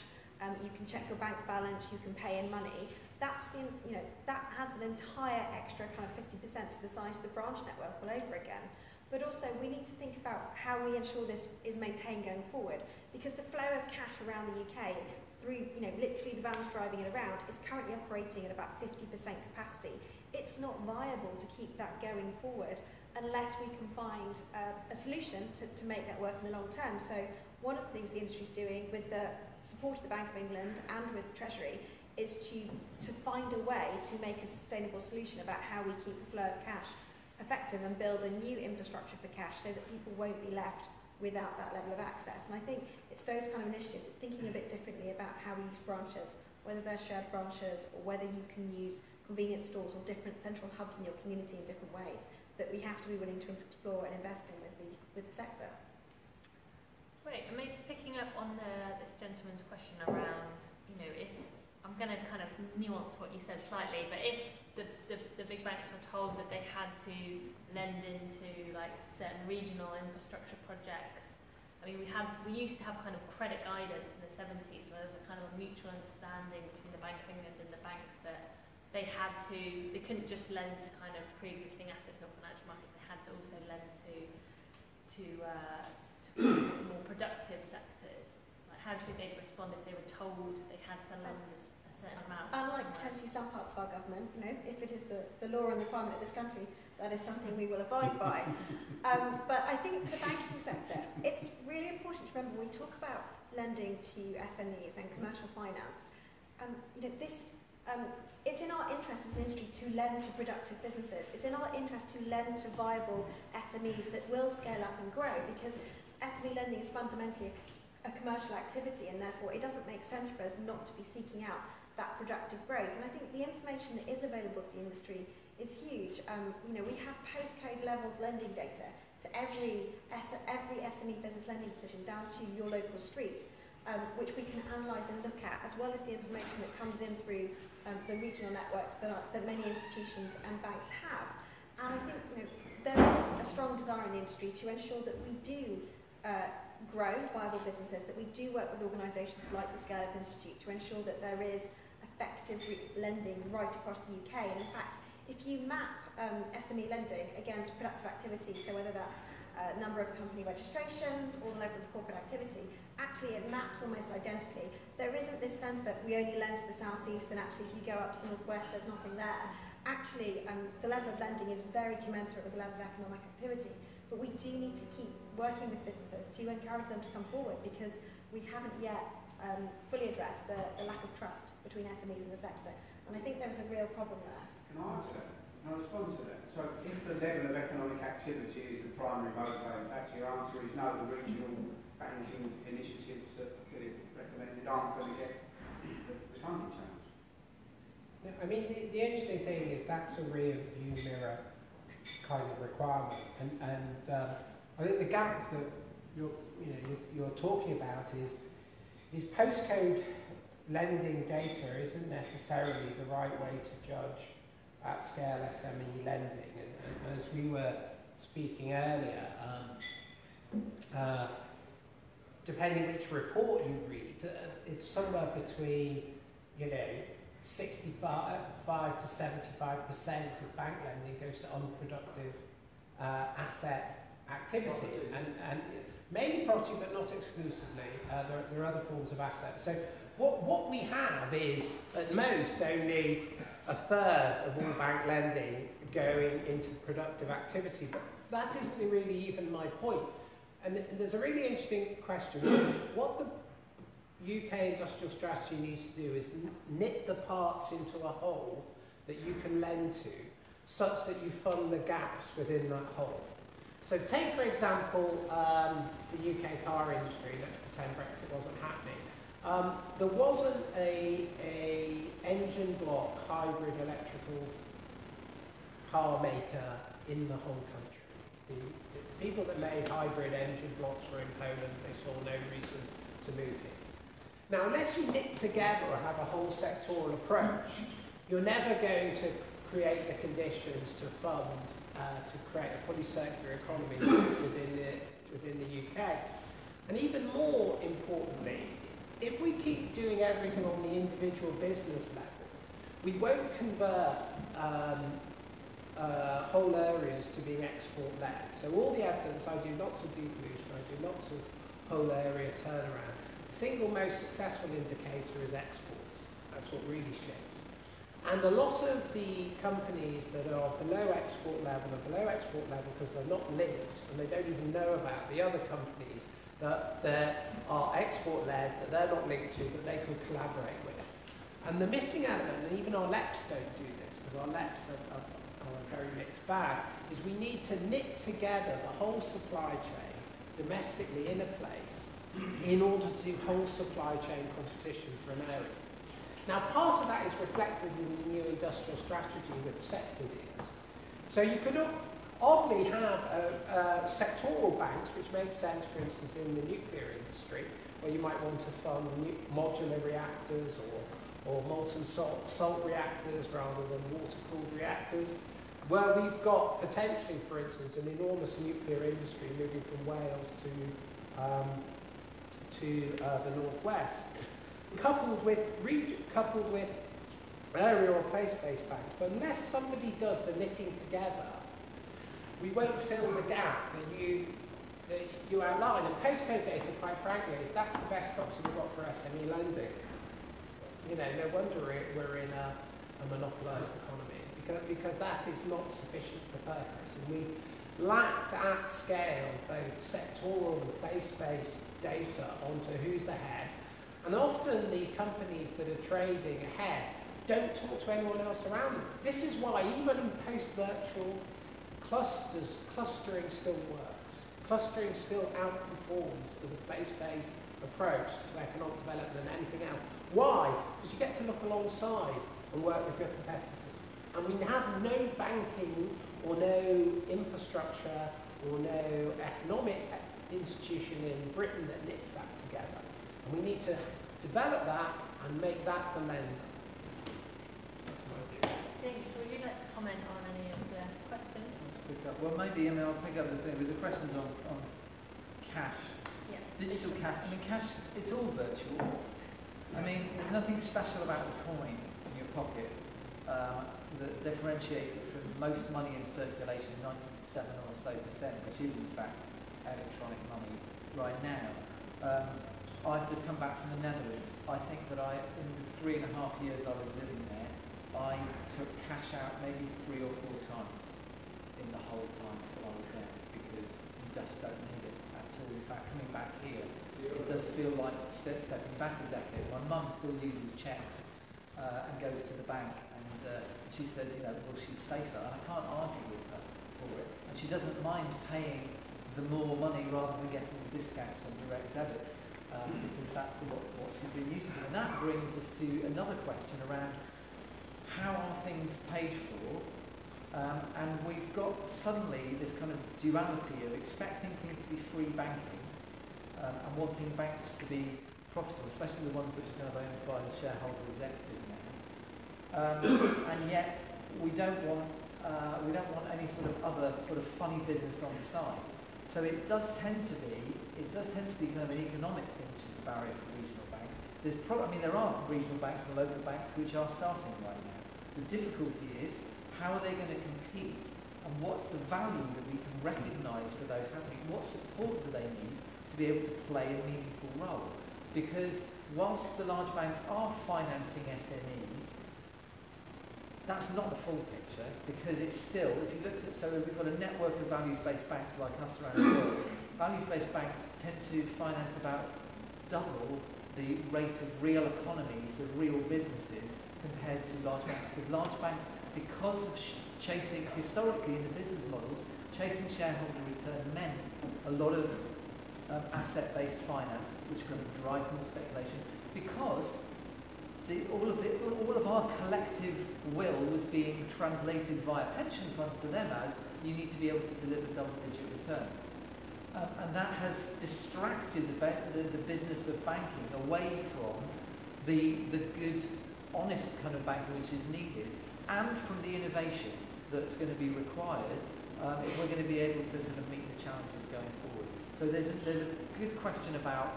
um, you can check your bank balance, you can pay in money. That's the, you know, that adds an entire extra kind of 50% to the size of the branch network all over again. But also we need to think about how we ensure this is maintained going forward because the flow of cash around the UK through, you know, literally the vans driving it around is currently operating at about 50% capacity. It's not viable to keep that going forward unless we can find uh, a solution to, to make that work in the long term. So one of the things the industry is doing with the support of the Bank of England and with Treasury is to, to find a way to make a sustainable solution about how we keep the flow of cash effective and build a new infrastructure for cash so that people won't be left without that level of access. And I think it's those kind of initiatives, it's thinking a bit differently about how we use branches, whether they're shared branches or whether you can use convenience stores or different central hubs in your community in different ways that we have to be willing to explore and invest in with the, with the sector. Great, and maybe picking up on the, this gentleman's question around, you know, if, I'm going to kind of nuance what you said slightly, but if the, the, the big banks were told that they had to lend into like certain regional infrastructure projects, I mean, we have, we used to have kind of credit guidance in the 70s where there was a kind of a mutual understanding between the Bank of England and the banks that they had to, they couldn't just lend to kind of pre-existing assets or financial markets, they had to also lend to, to, uh, more productive sectors. Like how do they respond if they were told they had to lend a certain amount? Unlike potentially some parts of our government, you know, if it is the, the law and the requirement of this country, that is something we will abide by. Um, but I think for the banking sector, it's really important to remember when we talk about lending to SMEs and commercial finance, um, you know, this, um, it's in our interest as an industry to lend to productive businesses. It's in our interest to lend to viable SMEs that will scale up and grow because SME lending is fundamentally a, a commercial activity and therefore it doesn't make sense for us not to be seeking out that productive growth. And I think the information that is available to the industry is huge. Um, you know, we have postcode level lending data to every, every SME business lending decision down to your local street, um, which we can analyse and look at, as well as the information that comes in through um, the regional networks that, are, that many institutions and banks have. And I think you know, there is a strong desire in the industry to ensure that we do uh, grow viable businesses, that we do work with organisations like the Scale Up Institute to ensure that there is effective lending right across the UK. And in fact, if you map um, SME lending against productive activity, so whether that's uh, number of company registrations or level of corporate activity, actually it maps almost identically. There isn't this sense that we only lend to the southeast and actually if you go up to the northwest there's nothing there. Actually, um, the level of lending is very commensurate with the level of economic activity. But we do need to keep working with businesses to encourage them to come forward because we haven't yet um, fully addressed the, the lack of trust between SMEs and the sector. And I think there's a real problem there. Can I answer that? Can I respond to that? So if the level of economic activity is the primary motivator, in fact your answer is no, the regional banking initiatives that Philip recommended aren't going to get the, the funding channels. No, I mean, the, the interesting thing is that's a rear view mirror kind of requirement, and, and um, I think the gap that you're, you know, you're, you're talking about is is postcode lending data isn't necessarily the right way to judge at scale SME lending, and, and as we were speaking earlier, um, uh, depending which report you read, uh, it's somewhere between, you know, 65 to 75 percent of bank lending goes to unproductive uh, asset activity, and, and mainly property, but not exclusively. Uh, there, there are other forms of assets. So what, what we have is, at most, only a third of all bank lending going into productive activity. But that isn't really even my point. And th- there's a really interesting question. what the UK industrial strategy needs to do is knit the parts into a whole that you can lend to, such that you fund the gaps within that whole. So take, for example, um, the UK car industry, let's pretend Brexit wasn't happening. Um, there wasn't a, a engine block hybrid electrical car maker in the whole country. The, the people that made hybrid engine blocks were in Poland, they saw no reason to move here. Now, unless you knit together or have a whole sectoral approach, you're never going to create the conditions to fund, to create a fully circular economy within the, within the UK. And even more importantly, if we keep doing everything on the individual business level, we won't convert um, uh, whole areas to being export-led. So all the evidence, I do lots of devolution, I do lots of whole area turnaround. The single most successful indicator is exports. That's what really shapes. And a lot of the companies that are below export level are below export level because they're not linked and they don't even know about the other companies that, are export-led, that they're not linked to, that they could collaborate with. And the missing element, and even our LEPs don't do this, because our LEPs are, are, are a very mixed bag, is we need to knit together the whole supply chain domestically in a place in order to do whole supply chain competition for an area. Now, part of that is reflected in the new industrial strategy with sector deals. So you could, oddly have uh, uh, sectoral banks, which makes sense, for instance, in the nuclear industry, where you might want to fund modular reactors or, or molten salt, salt reactors rather than water-cooled reactors. Where we've got potentially, for instance, an enormous nuclear industry moving from Wales to um, to uh, the northwest, coupled with coupled with area or place-based banks. But unless somebody does the knitting together, we won't fill the gap that you that you outline. And postcode data, quite frankly, that's the best proxy we've got for SME lending. You know, no wonder we're, we're in a, a monopolised economy because, because that is not sufficient for purpose. And we lacked at scale both sectoral and place-based data onto who's ahead. And often the companies that are trading ahead don't talk to anyone else around them. This is why even in post-virtual clusters, clustering still works. Clustering still outperforms as a place-based approach to economic development than anything else. Why? Because you get to look alongside and work with your competitors. And we have no banking or no infrastructure or no economic institution in Britain that knits that together. And we need to develop that and make that the lender. That's my view. James, would you like to comment on any of the questions? Let's pick up. Well, maybe, I mean, I'll pick up the thing. There's a questions on, on cash. Yeah. Digital cash. I mean, cash, it's all virtual. I mean, there's nothing special about the coin in your pocket uh, that differentiates it from most money in circulation, 97 or so percent, which is in fact electronic money right now. Um, I've just come back from the Netherlands. I think that I, in the three and a half years I was living there, I took cash out maybe three or four times in the whole time that I was there because you just don't need it at all. In fact, coming back here, it does feel like ste- stepping back a decade. My mum still uses checks uh, and goes to the bank and uh, she says, you know, well, she's safer. And I can't argue with her for it. And she doesn't mind paying the more money rather than getting the discounts on direct debit um, because that's the, what, what she's been used to. And that brings us to another question around how are things paid for um, and we've got suddenly this kind of duality of expecting things to be free banking um, and wanting banks to be profitable, especially the ones which are kind of owned by the shareholder executive now. Um, and yet we don't want uh, we don't want any sort of other sort of funny business on the side. So it does tend to be it does tend to be kind of an economic thing, which is the barrier for regional banks. There's pro- I mean there are regional banks and local banks which are starting right now. The difficulty is how are they going to compete and what's the value that we can recognise for those happening? What support do they need to be able to play a meaningful role? Because whilst the large banks are financing SMEs, that's not the full picture because it's still, if you look at, so we've got a network of values-based banks like us around the world, values-based banks tend to finance about double the rate of real economies of real businesses compared to large banks because large banks because of chasing historically in the business models chasing shareholder return meant a lot of um, asset-based finance which kind of drives more speculation because the, all of the, all of our collective will was being translated via pension funds to them as you need to be able to deliver double-digit returns um, and that has distracted the, the, the business of banking away from the, the good honest kind of banking which is needed and from the innovation that's going to be required um, if we're going to be able to kind of meet the challenges going forward. So there's a, there's a good question about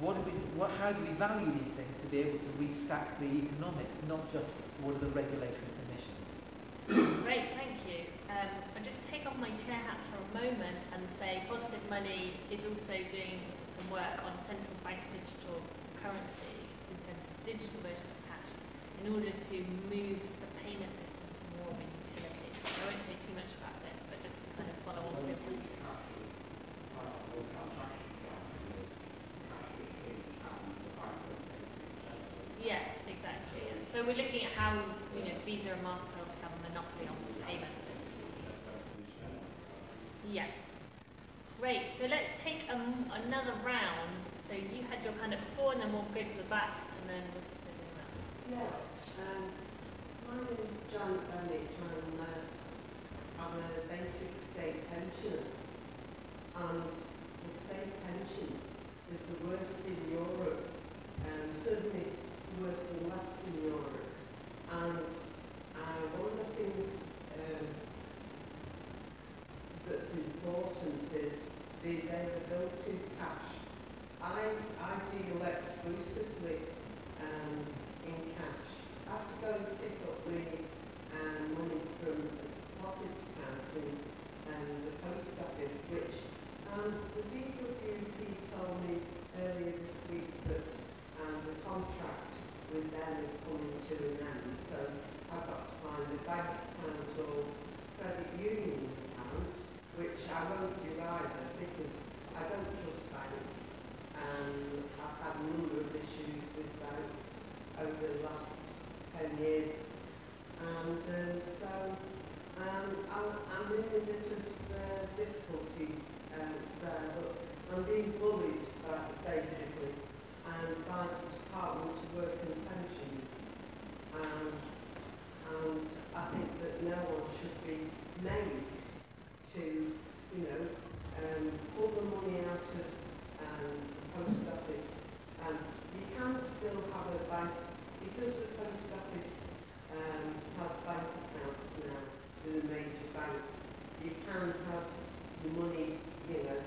what we, what, how do we value these things to be able to restack the economics, not just what are the regulatory permissions. Great, thank you. Um, I'll just take off my chair hat for a moment and say Positive Money is also doing some work on central bank digital currency in terms of digital version of cash in order to move the payment system to more of a utility. I won't say too much about it, but just to kind of follow on with it. Yeah, exactly. So we're looking at how you know Visa and Mastercard obviously have a monopoly on payments. Yeah. Great. So let's take um, another round. So you had your hand up before, and then we'll go to the back, and then we'll see if there's anyone else. Yeah, um, my name is John Ellington. Uh, I I'm a basic state pensioner, and the state pension is the worst in Europe, and certainly the worst in Western Europe. And uh, one of the things um, that's important is the availability of cash. I, I deal exclusively um, in cash. I have to go and pick up the um, money from the deposit account in um, the post office, which um, the DWP told me earlier this week that um, the contract with them is coming to an end, so I've got to find a bank account or credit union I won't do either because I don't trust banks. And I've had a number of issues with banks over the last 10 years. And um, so um, I'm, I'm in a bit of uh, difficulty um, there but I'm being bullied by, basically and by the Department of Work and Pensions. Um, and I think that no one should be made to, you know, um, pull the money out of um, the post office. Um, you can still have a bank, because the post office um, has bank accounts now with the major banks, you can have the money, you know,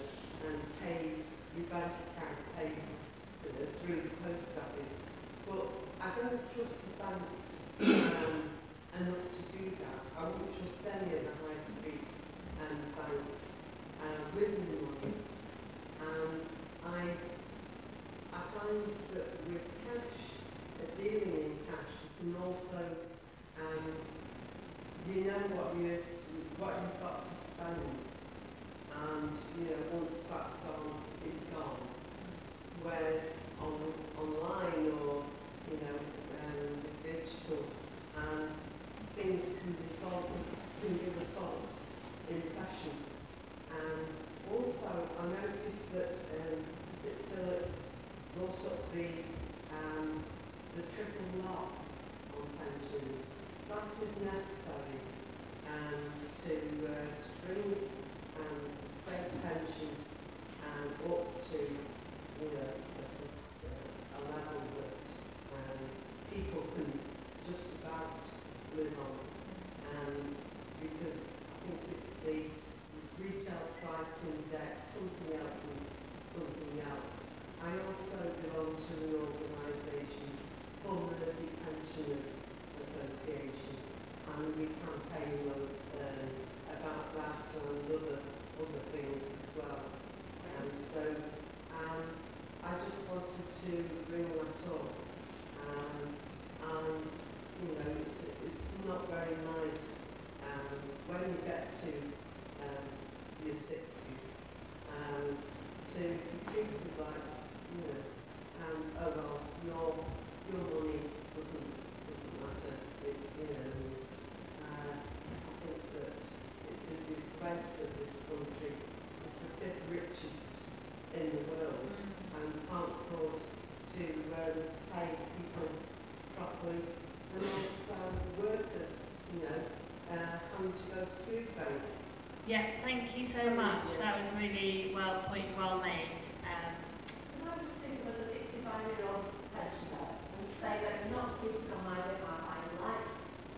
and paid, your bank account pays uh, through the post office. But I don't trust the banks um, enough to do that. I wouldn't trust any of the high street um, banks And I, I find that with cash, uh, dealing in cash, you can also, um, you know what you what you've got to spend, and you know once that's gone, it's gone. Whereas on online or you know um, digital, um, things can be false, can give a false impression. And also, I noticed that um, is it Philip brought up the um, the triple lock on pensions. That is necessary um, to uh, to bring um, the state pension um, up to you know a, sus- uh, a level that um, people can just about live on. Um, because I think it's the retail price index, something else and something else. I also belong to an organisation called Mersey Pensioners Association and we campaign on, um, about that and other, other things as well. And so um, I just wanted to bring that up. Um, and, you know, it's, it's not very nice um, when you get to um, your 60s um, to be treated like, you know, um, oh well, your, your money doesn't, doesn't matter, it, you know. Uh, I think that it's a disgrace that this country is the fifth richest in the world and can't afford um, pay people properly and also workers, you know, uh, having to go to food banks. Yeah, thank you so much. That was really well point, well made. Um, Can I just speak as a 65-year-old pensioner and say that I'm not speaking on my behalf, I like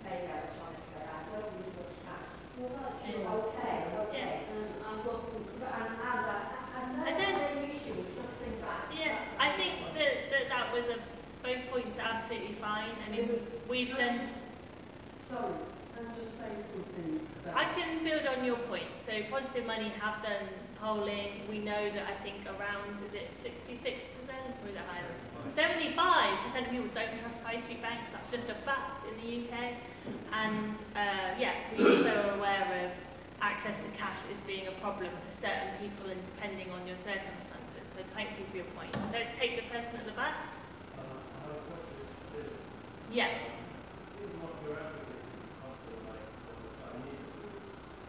paying electronically, I don't use much cash. Well, that's Yeah. okay, okay. Yeah. And I've got some, but I'm, I'm, I'm I not don't- having an issue with trusting banks. yeah, That's I the think thing. that, that that was a, both points are absolutely fine. I mean, It was- we've Can I done, just- Sorry, can I just say something about... I can build on your point. So Positive Money have done polling. We know that I think around, is it 66% or is it higher? 75% of people don't trust high street banks. That's just a fact in the UK. And uh, yeah, we also are aware of access to cash as being a problem for certain people and depending on your circumstances. So thank you for your point. Let's take the person at the back. Yeah. Yeah, well, that's sorry. Fiscal. So, what we're advocating. Which I agree with. I was wondering if you will get that,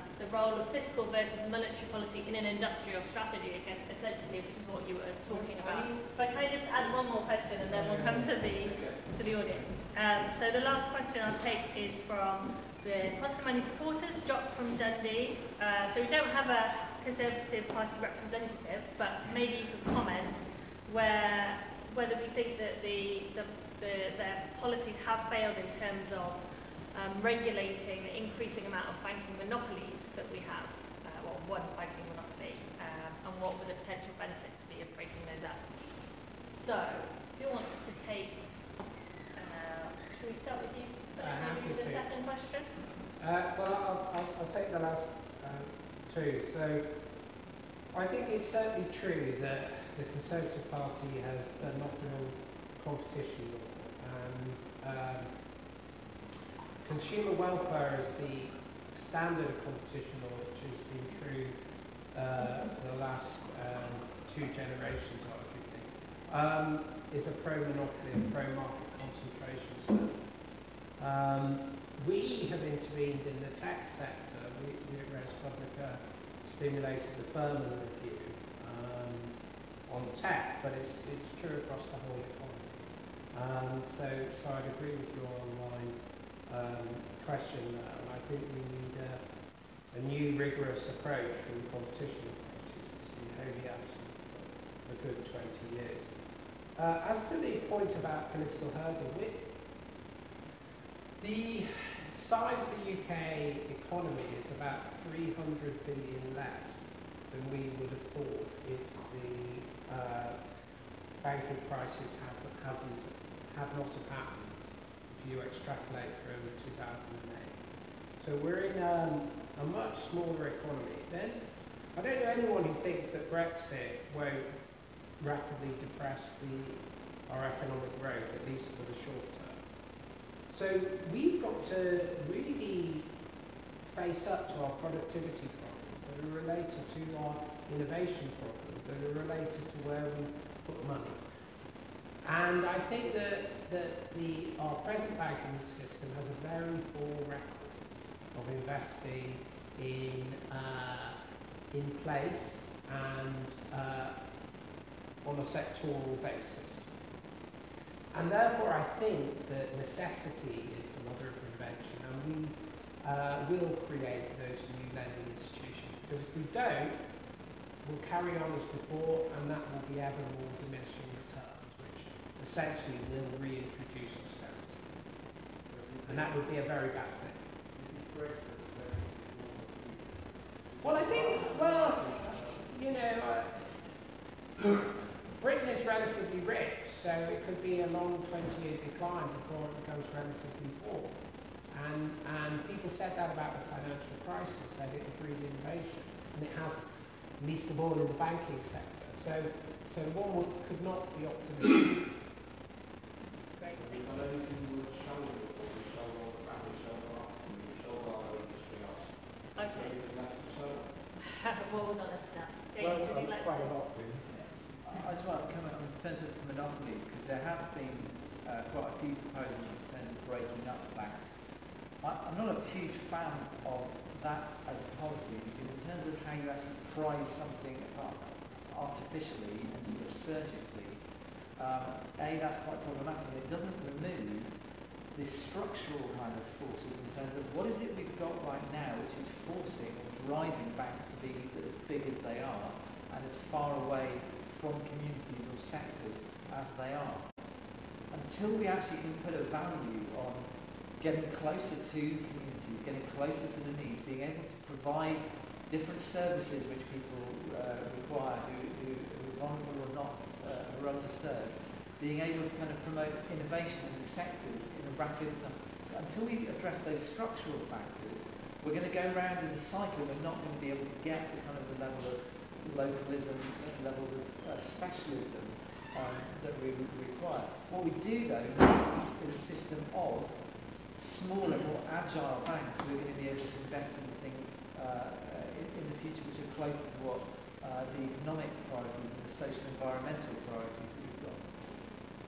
the role of fiscal versus monetary policy in an industrial strategy, again, essentially, which is what you were talking about. But can I just add one more question and then we'll come to the to the audience. Um, so the last question I'll take is from the Costa Money supporters, Jock from Dundee. Uh, so we don't have a Conservative Party representative, but maybe you could comment where whether we think that the, the, the their policies have failed in terms of um, regulating the increasing amount of banking monopolies we have, uh, well, one banking monopoly, um, and what would the potential benefits be of breaking those up. So, who wants to take, uh, should we start with you? Maybe happy with the to. second question? Uh, well, I'll, I'll, I'll take the last um, two. So, I think it's certainly true that the Conservative Party has an optimal competition law, and um, consumer welfare is the standard of competition law, which has been true uh, for the last um, two generations, arguably, um, is a pro-monopoly and pro-market concentration standard. Um, we have intervened in the tech sector. We, we at ResPublica stimulated the Furman review um, on tech, but it's, it's true across the whole economy. Um, so, so I'd agree with your online um, question there, think we need a, a new rigorous approach from the competition authorities that's been wholly absent for a good 20 years. Uh, as to the point about political hurdle, the size of the UK economy is about 300 billion less than we would have thought if the uh, banking crisis has, hasn't, had not have happened, if you extrapolate from 2008. So we're in um, a much smaller economy. Then, I don't know anyone who thinks that Brexit won't rapidly depress the, our economic growth, at least for the short term. So we've got to really face up to our productivity problems that are related to our innovation problems, that are related to where we put money. And I think that, that the, our present banking system has a very poor record of investing in, uh, in place and uh, on a sectoral basis. And therefore, I think that necessity is the mother of invention, and we uh, will create those new lending institutions. Because if we don't, we'll carry on as before, and that will be ever more diminishing returns, which essentially will reintroduce austerity. And that would be a very bad thing. Well, I think, well, you know, Britain is relatively rich, so it could be a long 20-year decline before it becomes relatively poor. And, and people said that about the financial crisis, said it would breed innovation, and it hasn't, least of all in the banking sector. So, so one would, could not be optimistic. Great, Have thank you done anything with solar, or we sold all the battery solar off, and we sold our electricity off? you. Okay. Anything left to sell? well, we're not at that. James, would you like to? I I just want to comment on in terms of monopolies, because there have been uh, quite a few proposals in terms of breaking up banks. I, I'm not a huge fan of that as a policy, because in terms of how you actually prize something up artificially and sort of surgically, um, A, that's quite problematic. It doesn't remove the structural kind of forces in terms of what is it we've got right now which is forcing or driving banks to be as big as they are and as far away from communities or sectors as they are. Until we actually can put a value on getting closer to communities, getting closer to the needs, being able to provide different services which people uh, require who, who, who are vulnerable or not, uh, who are underserved, being able to kind of promote innovation in the sectors rapid enough. So until we address those structural factors, we're going to go around in the cycle. We're not going to be able to get the kind of the level of localism, levels of uh, specialism um, that we would require. What we do though is a system of smaller, more agile banks who are going to be able to invest in things uh, in, in the future which are closer to what uh, the economic priorities and the social environmental priorities that we've got.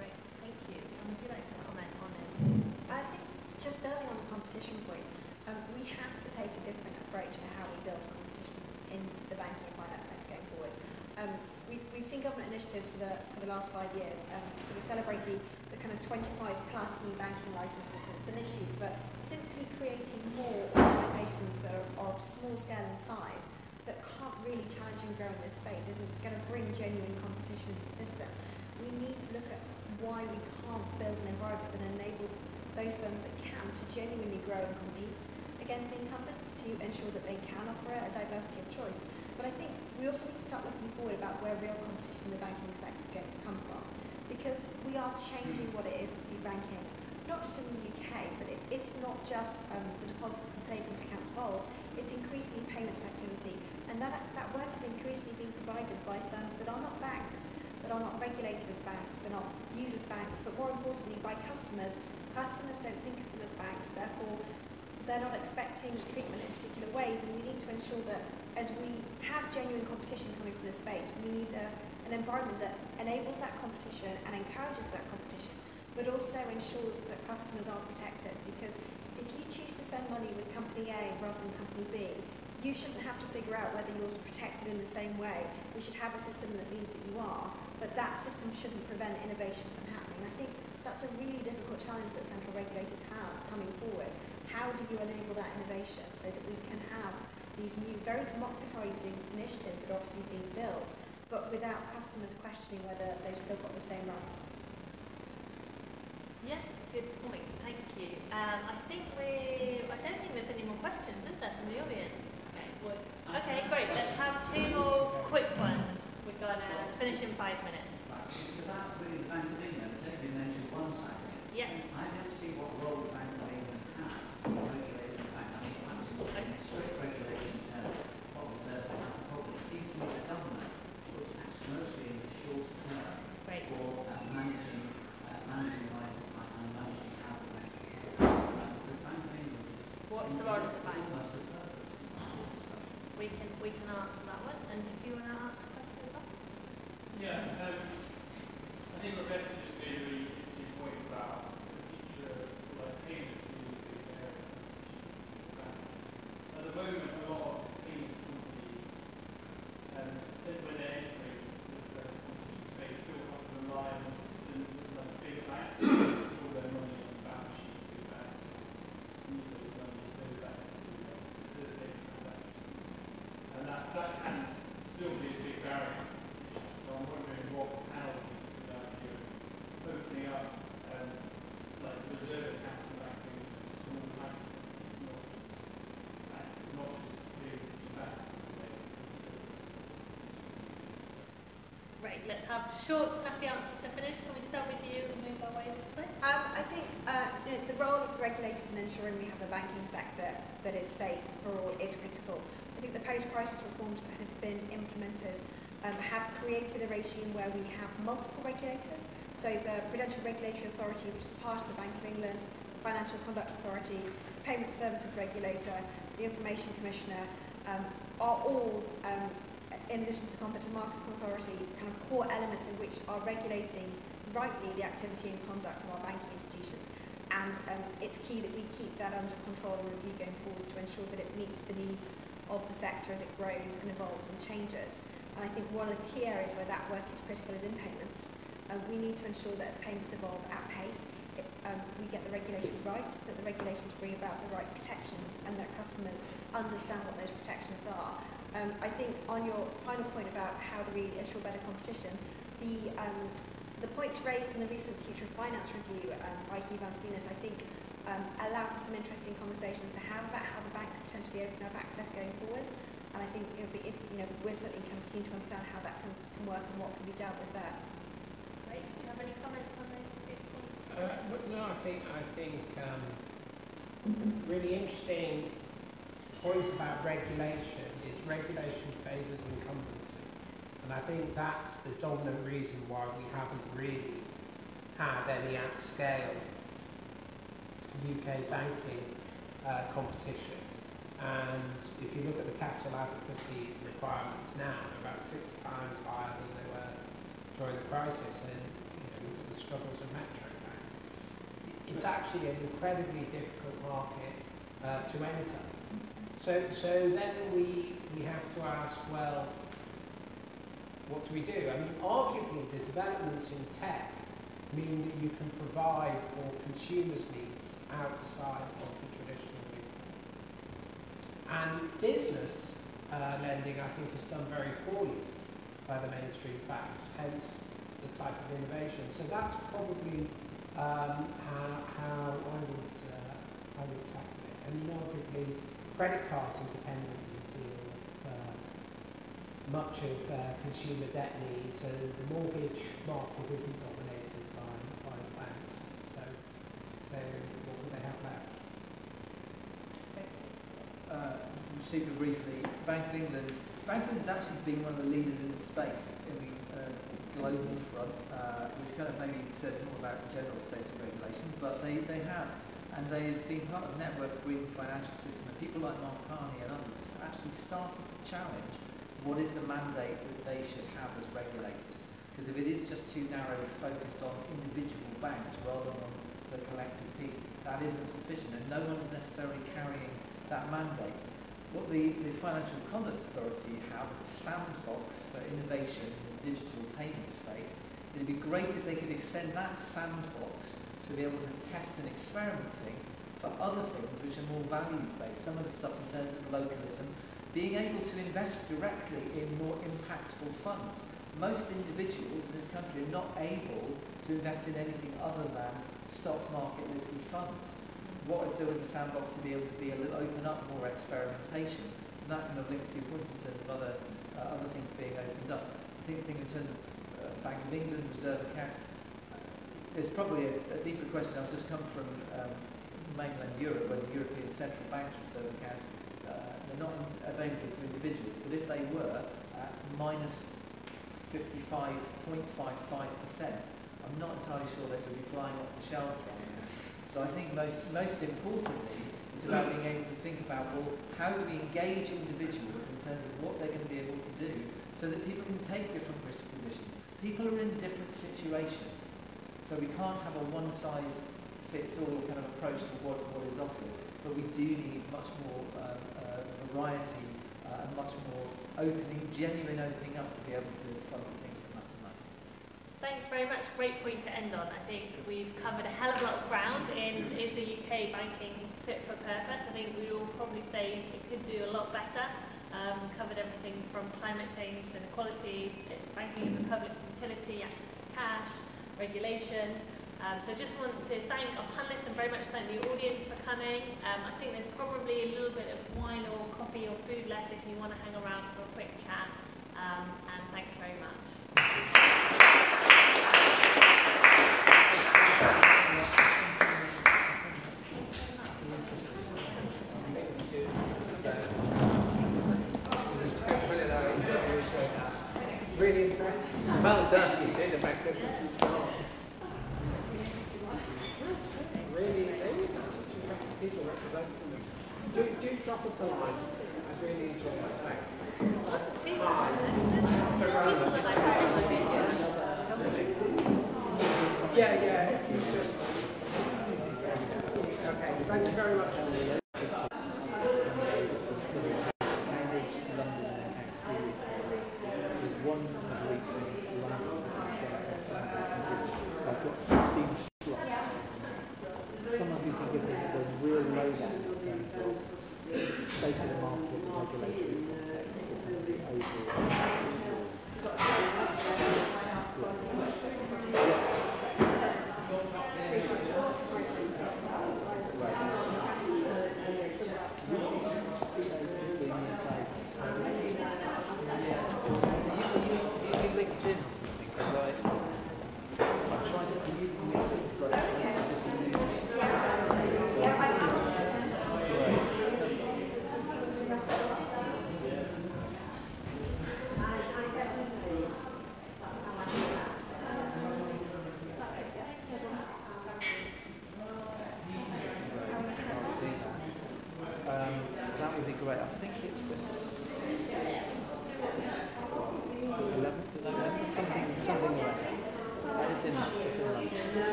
Great, thank you. And would you like to comment on it? please? I think just building on the competition point, um, we have to take a different approach to how we build competition in the banking and finance sector going forward. Um, we, we've seen government initiatives for the, for the last five years, um, sort of celebrate the, the kind of 25 plus new banking licenses that have been issued, but simply creating more organisations that are of small scale and size that can't really challenge and grow in this space isn't going to bring genuine competition to the system. We need to look at why we can't build an environment that enables those firms that to genuinely grow and compete against the incumbents to ensure that they can offer a diversity of choice. But I think we also need to start looking forward about where real competition in the banking sector is going to come from. Because we are changing what it is to do banking, not just in the UK, but it, it's not just um, the deposits and savings accounts vaults, it's increasingly payments activity. And that, that work is increasingly being provided by firms that are not banks, that are not regulated as banks, they're not viewed as banks, but more importantly by customers. Customers don't think of banks, therefore they're not expecting treatment in particular ways, and we need to ensure that as we have genuine competition coming from this space, we need a, an environment that enables that competition and encourages that competition, but also ensures that customers are protected. Because if you choose to send money with company A rather than company B, you shouldn't have to figure out whether you're protected in the same way. We should have a system that means that you are, but that system shouldn't prevent innovation from happening. I think that's a really difficult challenge that central regulators have coming forward. How do you enable that innovation so that we can have these new, very democratising initiatives that are obviously being built, but without customers questioning whether they've still got the same rights? Yeah, good point. Thank you. Um, I think we. I don't think there's any more questions, is there, from the audience? Okay. Well, okay, great. Let's have two more quick ones. We're gonna finish in five minutes. One. Yeah. I don't see what role the Bank of England has in regulating the bank. I mean, once in strict regulation terms, what reserves they have a problem. It seems to me the government which acts mostly in the short term Great. for uh, managing, uh, managing rights of bank and managing how the bank is um, so the Bank of England is What's the role of the bank? almost a purpose. It's not a discussion. We can we can answer that one. And did you want to answer the question as well? Yeah, um, I think Rebecca just made a really interesting point about the future of like payments being a big area. At the moment, a lot of payments companies, um, that when they're entering the the competition space, still have to rely on systems of like bigger banks, to store their money on the balance sheet of big banks, use those money in those banks to like, facilitate transactions. And that, that can still be a big barrier. So I'm wondering what penalties would that be of opening up um, like reserve accounts for banking small banks, not just bank, not just big banks. Great. Let's have short, snappy answers to finish. Can we start with you and move our way this way? Um, I think uh, you know, the role of regulators in ensuring we have a banking sector that is safe for all is critical. I think the post-crisis reforms that have been implemented um, have created a regime where we have multiple regulators. So the Prudential Regulatory Authority, which is part of the Bank of England, Financial Conduct Authority, Payment Services Regulator, the Information Commissioner, um, are all, um, in addition to the Competent Markets Authority, kind of core elements in which are regulating rightly the activity and conduct of our banking institutions. And um, it's key that we keep that under control and review going forward to ensure that it meets the needs of the sector as it grows and evolves and changes. And I think one of the key areas where that work is critical is in payments. Uh, we need to ensure that as payments evolve at pace, it, um, we get the regulation right, that the regulations bring about the right protections and that customers understand what those protections are. Um, I think on your final point about how do we ensure better competition, the um, the points raised in the recent Future of Finance review um, by Huw van Steenis, I think, um, allow for some interesting conversations to have about how the bank could potentially open up access going forwards. And I think it would be, if, you know, we're certainly kind of keen to understand how that can, can work and what can be dealt with there. Great. Do you have any comments on those two points? Uh, no, I think I think um, really interesting point about regulation is regulation favours incumbency, and I think that's the dominant reason why we haven't really had any at scale UK banking uh, competition. And if you look at the capital adequacy requirements now, about six times higher than they were during the crisis and you know, the struggles of Metro Bank. It's actually an incredibly difficult market uh, to enter. So, so then we, we have to ask, well, what do we do? I mean, arguably the developments in tech mean that you can provide for consumers' needs outside of the traditional route. And business uh, lending, I think, is done very poorly by the mainstream banks, hence the type of innovation. So that's probably um, how, how I would uh, I would tackle it. Mean, arguably, credit deal with uh, much of uh, consumer debt needs, and the mortgage market isn't dominated by, by the banks. So, so what do they have left? uh, super briefly, Bank of England. Bank of England has actually been one of the leaders in the space in the uh, global front, uh, which kind of maybe says more about general state of regulation, but they, they have. And they've been part of the network green financial system, and people like Mark Carney and others have actually started to challenge what is the mandate that they should have as regulators. Because if it is just too narrowly focused on individual banks rather than on the collective piece, that isn't sufficient, and no one is necessarily carrying that mandate. What the, the Financial Conduct Authority have is a sandbox for innovation in the digital payment space. It'd be great if they could extend that sandbox to be able to test and experiment things for other things which are more values based. Some of the stuff in terms of localism, being able to invest directly in more impactful funds. Most individuals in this country are not able to invest in anything other than stock market listed funds what if there was a sandbox to be able to be a little open up more experimentation? And that kind of links to your point in terms of other uh, other things being opened up. I think, think in terms of uh, Bank of England, reserve accounts, there's probably a, a deeper question. I've just come from um, mainland Europe, where the European central banks reserve accounts uh, they're not available to individuals, but if they were at minus 55.55%, I'm not entirely sure they would be flying off the shelves right now. So I think most, most importantly, it's about being able to think about, well, how do we engage individuals in terms of what they're going to be able to do so that people can take different risk positions. People are in different situations, so we can't have a one-size-fits-all kind of approach to what, what is offered, but we do need much more uh, uh, variety uh, and much more opening, genuine opening up to be able to follow things that to that. Thanks very much. Great point to end on. I think we've covered a hell of a lot of ground in is the UK banking fit for purpose. I think we all probably say it could do a lot better. Um, covered everything from climate change to inequality, banking as a public utility, access to cash, regulation. Um, so just want to thank our panelists and very much thank the audience for coming. Um, I think there's probably a little bit of wine or coffee or food left if you want to hang around for a quick chat. Um, and thanks very much. Really impressed. Well done, you did a magnificent job. Really amazing. Such impressive people representing them. Do, drop us a. I really enjoyed that. Thanks.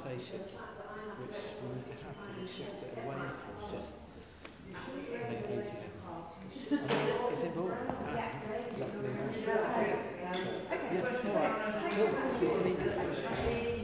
conversation which we need to have because it shifts it away from just negating. I mean, it's important. Cool. Good to meet you.